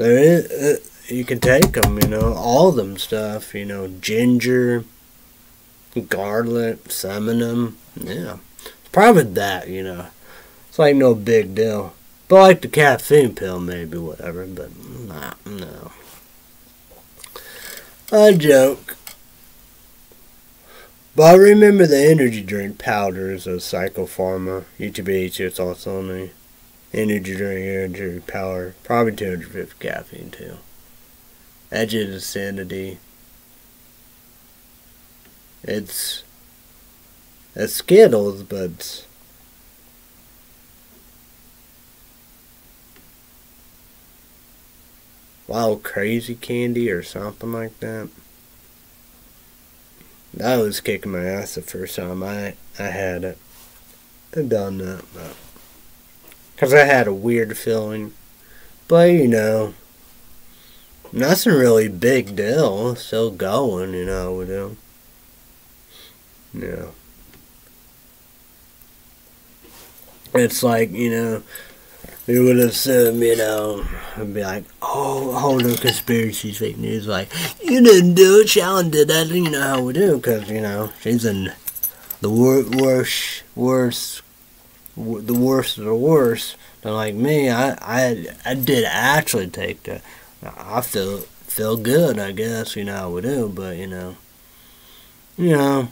There is. Uh, you can take them. You know, all them stuff. You know, ginger, garlic, cinnamon. Yeah, It's probably that. You know, it's like no big deal. But like the caffeine pill, maybe, whatever. But nah, no. A joke. But I remember the energy drink powders of Psychopharma. UTBH, it's also on the energy drink, energy power. Probably 250 caffeine, too. Edge of Insanity. It's. It's Skittles, but wild crazy candy or something like that. That was kicking my ass the first time I I had it. I done that, but because I had a weird feeling, but you know, nothing really big deal. Still going, you know, with them. Yeah. It's like you know, we would assume, you know, and be like, oh, oh, no conspiracy, fake news. Like, you didn't do it, Sharon did that. You know how we do, because, you know, she's in the wor- worst, worst, wor- the worst of the worst. But like me, I, I, I did actually take that. I feel, feel good, I guess, you know how we do, but, you know, you know,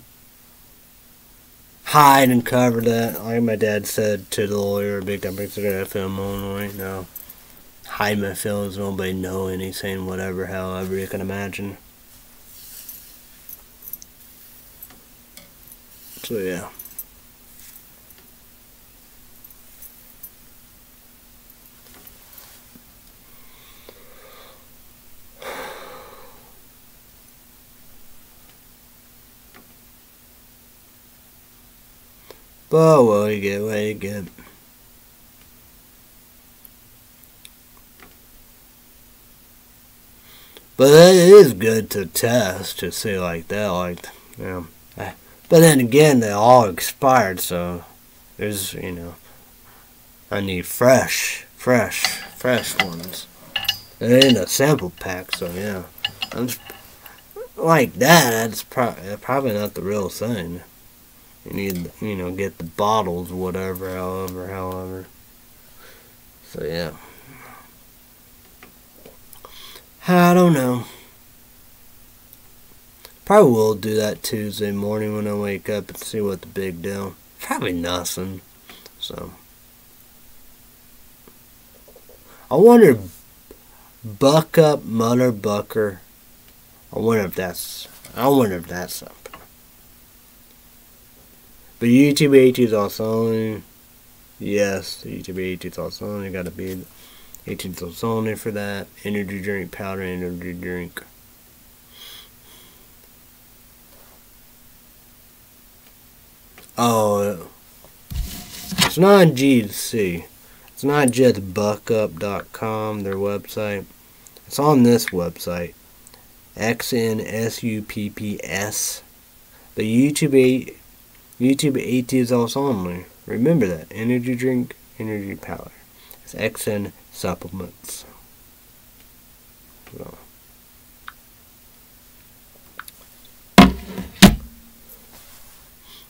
hide and cover that. Like my dad said to the lawyer, big time picture that film on right now. Hide my feelings, nobody know anything, whatever, however you can imagine. So yeah. But you get, get. But it is good to test to see like that, like, know. But then again, they all expired, so there's, you know, I need fresh, fresh, fresh ones. It ain't a sample pack, so yeah. I'm just, like that, that's pro- probably not the real thing. You need, you know, get the bottles, whatever, however, however. So, yeah. I don't know. Probably will do that Tuesday morning when I wake up and see what the big deal. Probably nothing. So. I wonder, Bucked Up Mother Bucker. I wonder if that's. I wonder if that's something. But YouTube 80 is only. Yes, YouTube 80 is also only. Gotta be 18 is only for that. Energy drink, powder energy drink. Oh, it's not GC. It's not just buckup.com, their website. It's on this website. XNSUPPS. The YouTube 8 YouTube 8 is also only. Remember that. Energy drink, energy power. It's XN supplements. So.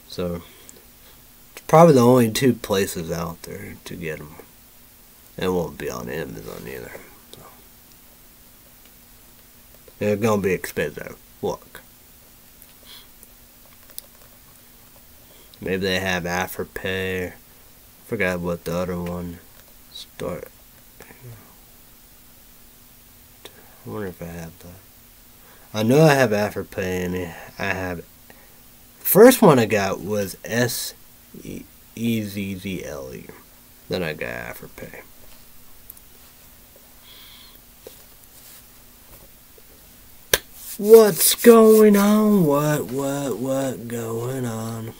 so, it's probably the only two places out there to get them. It won't be on Amazon either. So. They're going to be expensive. Look. Maybe they have Afterpay. Forgot what the other one start. I wonder if I have that. I know I have Afterpay and I have. First one I got was S E Z Z L E. Then I got Afterpay. What's going on? What, what, what going on?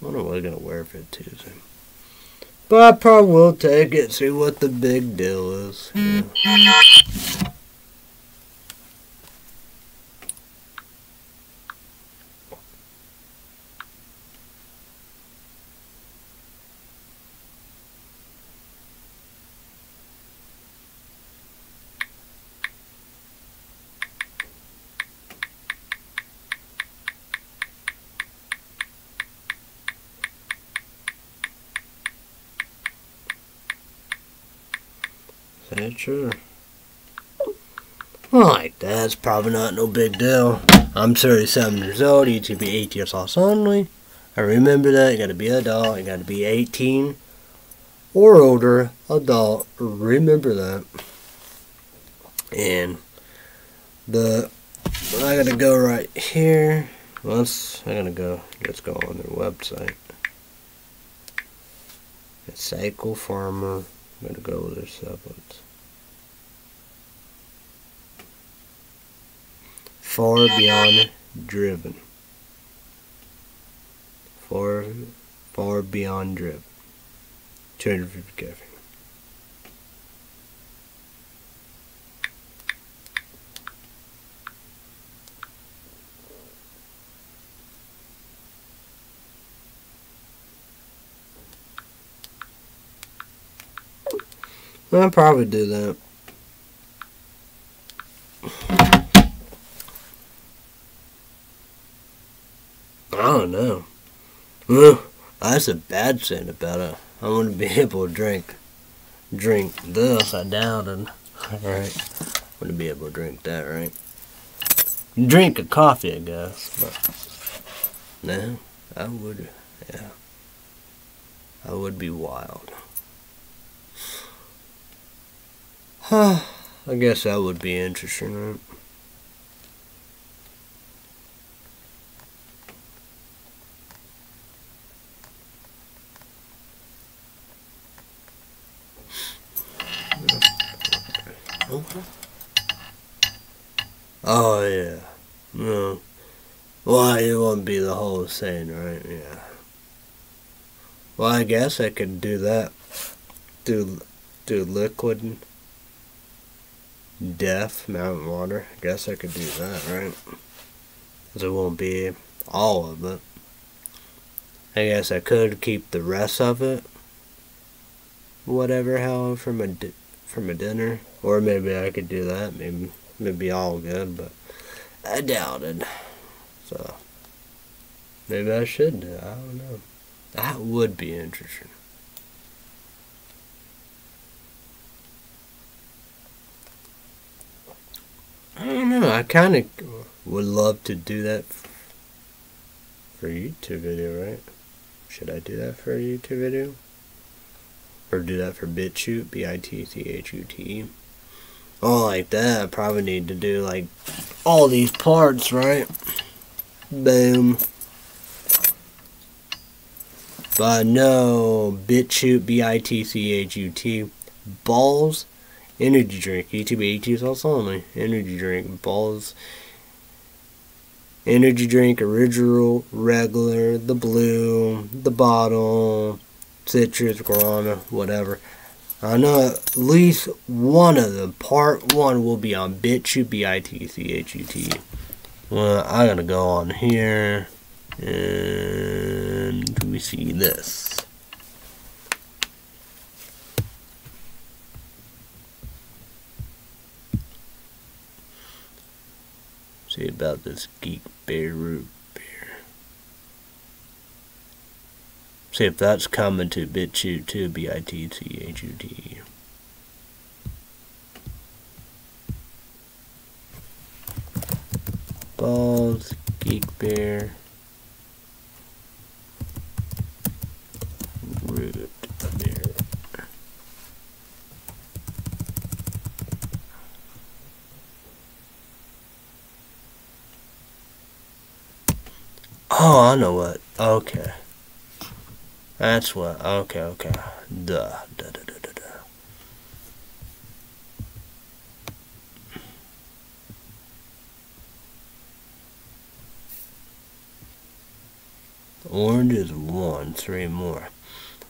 I wonder what I'm gonna wear for Tuesday. But I probably will take it, see what the big deal is. Mm. Yeah. that true? Like, that's probably not no big deal. I'm 37 years old, you to be 18 years old only. I remember that, you gotta be a adult, you gotta be 18 or older, adult, remember that. And the, I gotta go right here. Once, I gotta go, let's go on their website. It's Psycho Pharma. I'm gonna go with their supplements. Far beyond driven. Far, far beyond driven. 250 caffeine. I'll probably do that. I don't know. That's a bad thing about it. I to be able to drink drink this. I doubt it. Want to be able to drink that, right? Drink a coffee, I guess. But no, I would, yeah. I would be wild. I guess that would be interesting, right? Oh yeah. No. Well, it won't be thing, right? Yeah. Well, I guess I could do that. Do do liquid Death Mountain Water. I guess I could do that, right? Because it won't be all of it. I guess I could keep the rest of it. Whatever, hell, from a from a dinner, or maybe I could do that. Maybe maybe all good, but I doubted. So maybe I should do. I don't know. That would be interesting. I don't know. I kind of would love to do that for a YouTube video, right? Should I do that for a YouTube video? Or do that for BitChute, B-I-T-C-H-U-T-E? Oh, like that. I probably need to do, like, all these parts, right? Boom. But no, BitChute, B-I-T-C-H-U-T, balls Energy drink. YouTube 18 sauce only. Energy drink. Balls. Energy drink. Original. Regular. The blue. The bottle. Citrus. Guarana. Whatever. I know at least one of them. Part one will be on BitChute. B-I-T-C-H-U-T. Well, I gotta go on here. And we see this. See about this Geek Bear Beer. See if that's coming to BitChute too, B-I-T-C-H-U-T. Balls, Geek Bear, Root Bear. Oh, I know what. Okay. That's what. Okay, okay. Duh. Duh, duh, duh, duh, duh. Orange is one. Three more.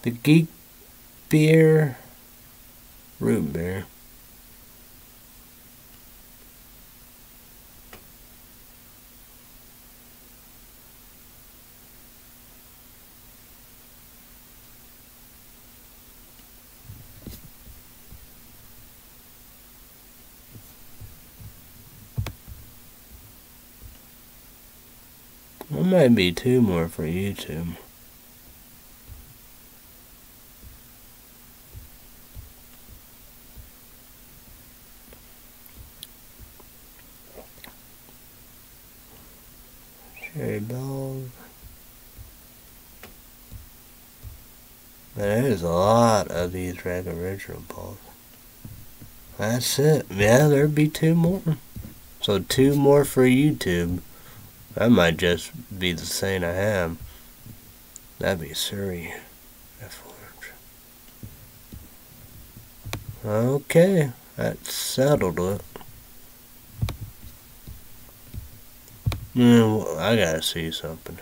The Geek Beer. Root Beer. Might be two more for YouTube. Cherry dog. There's a lot of these Rag Original balls. That's it. Yeah, there'd be two more. So two more for YouTube. That might just be the same I have. That'd be Surrey. Okay, that settled it. I gotta see something.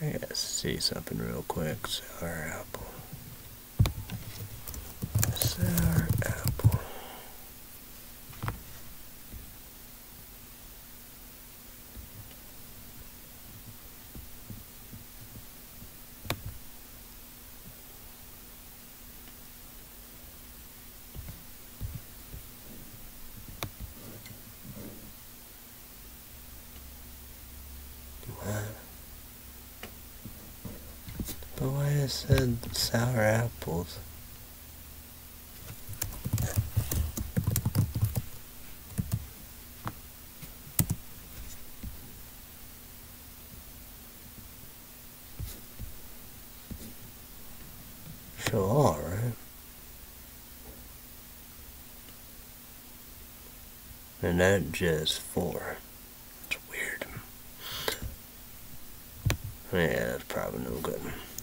I gotta see something real quick. Sour apple. Sour apple. But why it said sour apples? Show all, right? And that just four. It's weird. Yeah, that's probably no good.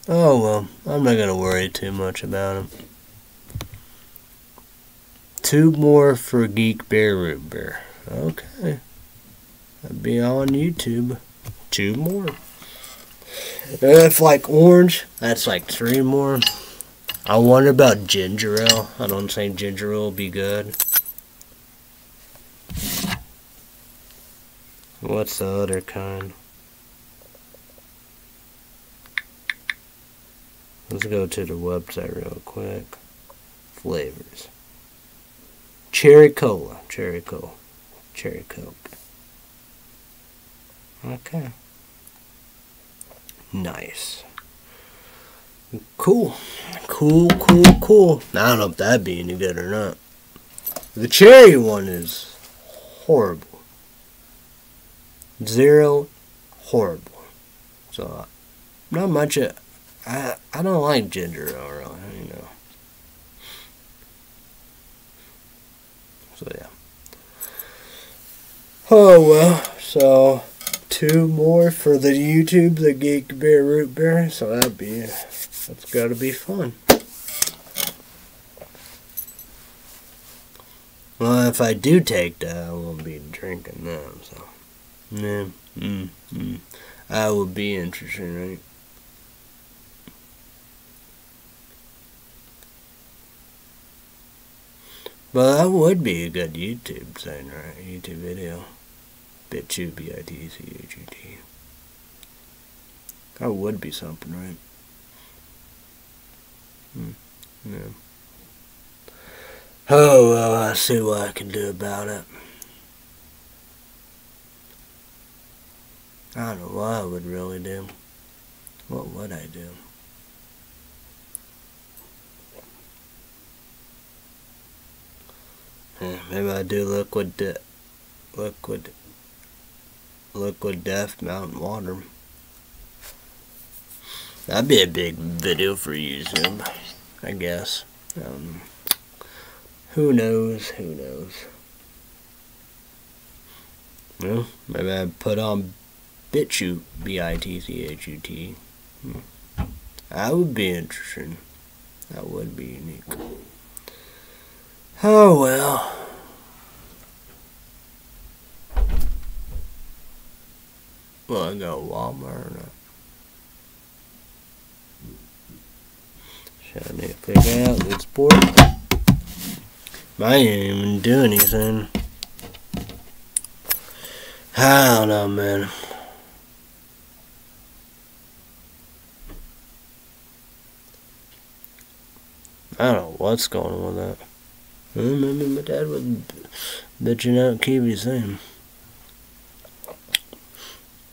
Oh well, I'm not gonna worry too much about him. Two more for Geek Bear Root Bear. Okay. That'd be on YouTube. Two more. If like orange, that's like three more. I wonder about ginger ale. I don't think ginger ale will be good. What's the other kind? Let's go to the website real quick. Flavors. Cherry cola. Cherry cola. Cherry coke. Okay. Nice. Cool. Cool, cool, cool. I don't know if that'd be any good or not. The cherry one is horrible. Zero, horrible. So, not much. Of, I I don't like ginger ale. You know. So yeah. Oh well. So two more for the YouTube, the Geek Bear Root Bear. So that'd be that's got to be fun. Well, if I do take that, I won't be drinking them. So, yeah, mm, mm, I would be interesting, right? But that would be a good YouTube thing, right? YouTube video. BitChute, B-I-T-C-H-U-T. That would be something, right? Hmm. Yeah. Oh, well, I'll see what I can do about it. I don't know what I would really do. What would I do? Yeah, maybe I do liquid, de- liquid, liquid death mountain water. That'd be a big video for YouTube, I guess. Um, who knows? Who knows? Well, maybe I put on BitChute, B-I-T-C-H-U-T. Hmm. That would be interesting. That would be unique. Oh well. Well, I got Walmart I need to figure out this? I didn't even do anything. I don't know, man. I don't know what's going on with that. I my dad was bitching out Kiwi's thing.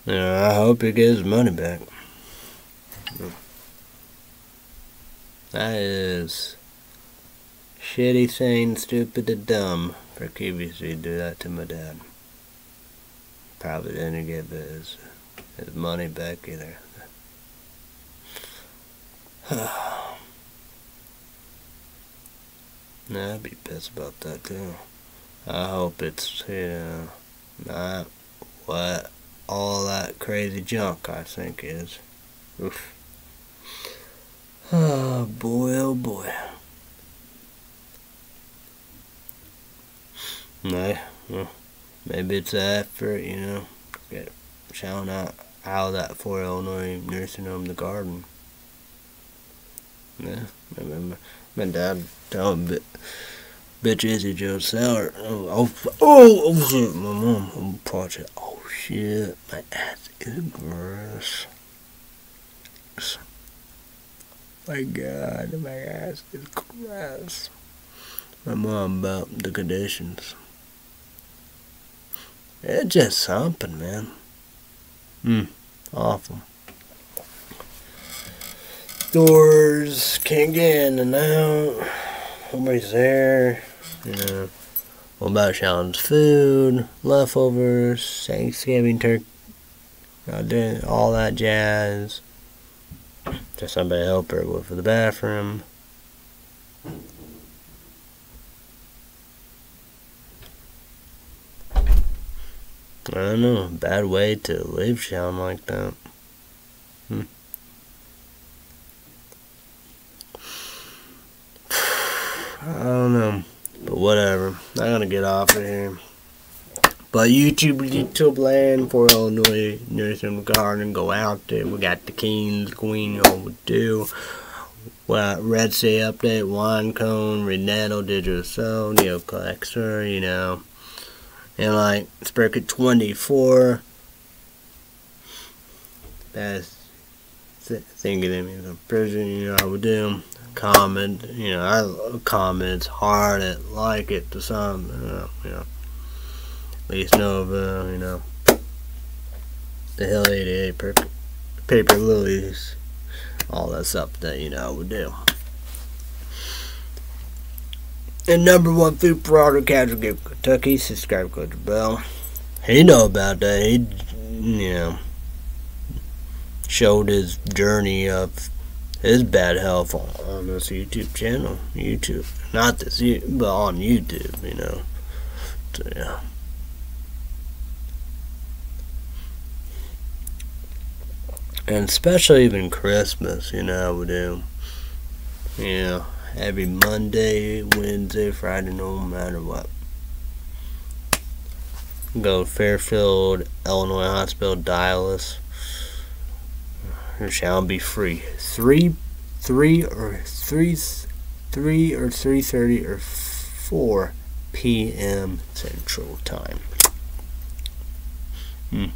Yeah, I hope he gets his money back. That is shitty thing, stupid and dumb for Kiwi to do that to my dad. Probably didn't get his, his money back either. Nah, I'd be pissed about that too. I hope it's, you know, not what all that crazy junk I think is. Oof. Oh boy, oh boy. Well, maybe it's the effort, you know, get shouting out out that for Illinois nursing home, the garden. Yeah, remember my dad telling bit, bitch Izzy Joe Sour. Oh, oh, oh, oh shit, my mom. I'm. Oh shit, my ass is gross. My god, my ass is gross. My mom about the conditions. It's just something, man. Hmm, awful doors, can't get in and out, nobody's there, you know. What about Sean's food, leftovers, Thanksgiving turkey, all that jazz. Just somebody help her with the bathroom. I don't know, bad way to live Sean like that. Hmm. I don't know. But whatever. I'm gonna get off of here. But YouTube, YouTube land for Illinois Nursing Garden, go out there. We got the Kings, Queen overdue. Well, Red State Update, Wine Cone, Renato Digital Soul, Neo Collector, you know. And like, Sprocket 24. That's thinking of me in prison, you know, I would do comment, you know, I comments hard at like it to some, you know, you know at least Nova, uh, you know, the Hill 88 paper, paper lilies, all that stuff that, you know, I would do. And number one food product give Kentucky, subscribe, click the bell. He know about that. He, you know, showed his journey of his bad health on this YouTube channel. YouTube. Not this, but on YouTube, you know. So, yeah. And especially even Christmas, you know, we do. You know, every Monday, Wednesday, Friday, no matter what. Go Fairfield, Illinois Hospital, dialysis You shall be free. Three, three or three, three or three thirty or four p.m. Central Time. Hmm.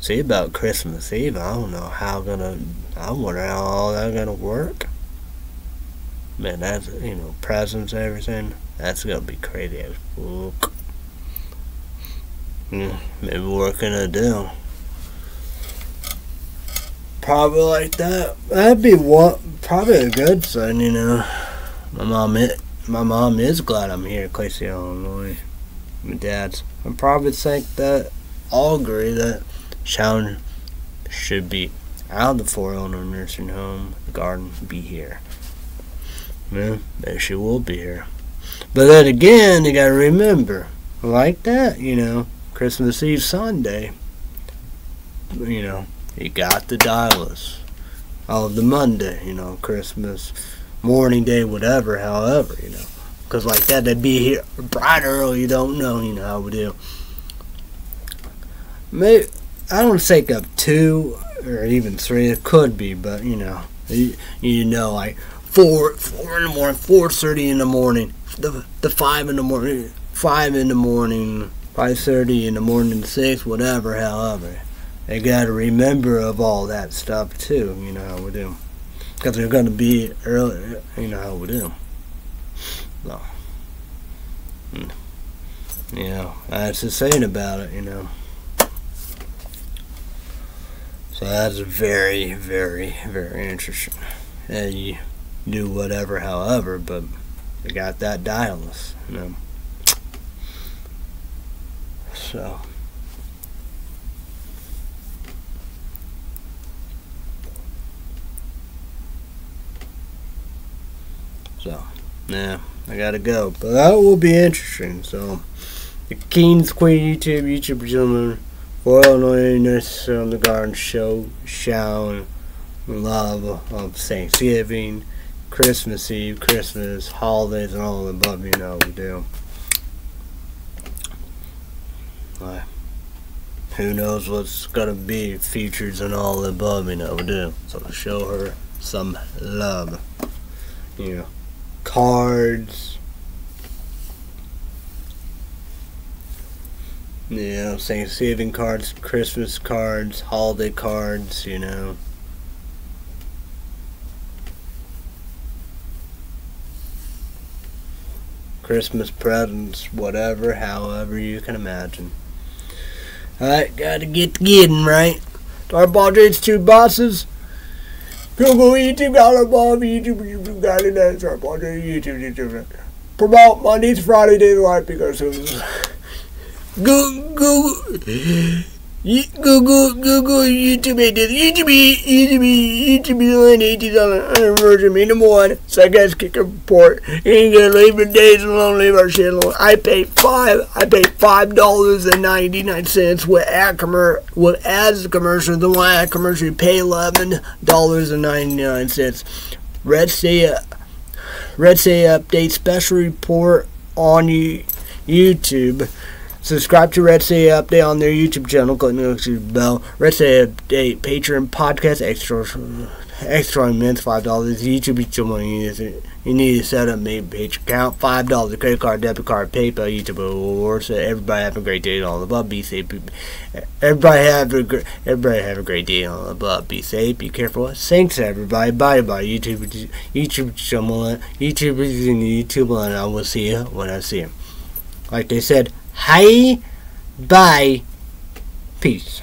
See about Christmas Eve, I don't know how gonna. I wonder how all that gonna work. Man, that's you know presents, everything. That's gonna be crazy as fuck. Yeah, maybe working a deal. Probably like that. That'd be what probably a good sign, you know. My mom it my mom is glad I'm here, Clay City, Illinois. My dad's. I probably think that all agree that Shawn should be out of the Fort Illinois nursing home, the garden, be here. Yeah, maybe she will be here. But then again, you gotta remember, like that, you know, Christmas Eve Sunday, you know, you got the Dallas. Oh, the Monday, you know, Christmas morning day, whatever, however, you know. Because like that, they'd be here bright early, you don't know, you know how we do. Maybe, I don't think up two or even three, it could be, but, you know, you, you know, like four, four in the morning, four thirty in the morning, the, the five in the morning, five in the morning, five thirty in the morning, six, whatever, however. They got to remember of all that stuff too, you know how we do because they're going to be early. You know how we do. So, mm. you know, that's the saying about it. You know. So that's very, very, very interesting. And you do whatever, however, but they got that dialis, you know. So. So, yeah, I gotta go. But that will be interesting. So, the King's Queen YouTube, YouTube gentlemen, for Illinois on the Garden Show, shown love of Thanksgiving, Christmas Eve, Christmas, holidays, and all the above, you know, we do. Like, who knows what's gonna be features and all the above, you know, we do. So show her some love. You know cards. You know, Thanksgiving cards, Christmas cards, holiday cards, you know. Christmas presents, whatever, however you can imagine. Alright, gotta get the getting right. Our Padres two bosses. Google, YouTube, Bob, YouTube, YouTube, that's right, YouTube, YouTube. Promote Mondays, Friday, Day of Life because. Google, Google. Google, Google, YouTube, YouTube, YouTube, YouTube, YouTube, eighty dollars anniversary, me number one. So guys, kick a report. You ain't gonna leave your days alone, leave our shit alone. I pay five, I pay five dollars and ninety nine cents with ad commer with ads commercial. The one ad commercial, you pay eleven dollars and ninety nine cents. Red State, Red State update special report on YouTube. Subscribe to Red State Update on their YouTube channel. Click the bell. Red State Update Patreon podcast extra extra minutes five dollars. YouTube channel you need, you need to set up maybe page account five dollars. Credit card, debit card, PayPal, YouTube awards. Everybody have a great day on the above. Be safe. Everybody have a great everybody have a great day on the above. Be safe. Be careful. Thanks everybody. Bye bye. YouTube YouTube channel. YouTube YouTube and I will see you when I see you. Like they said. Hi, bye, peace.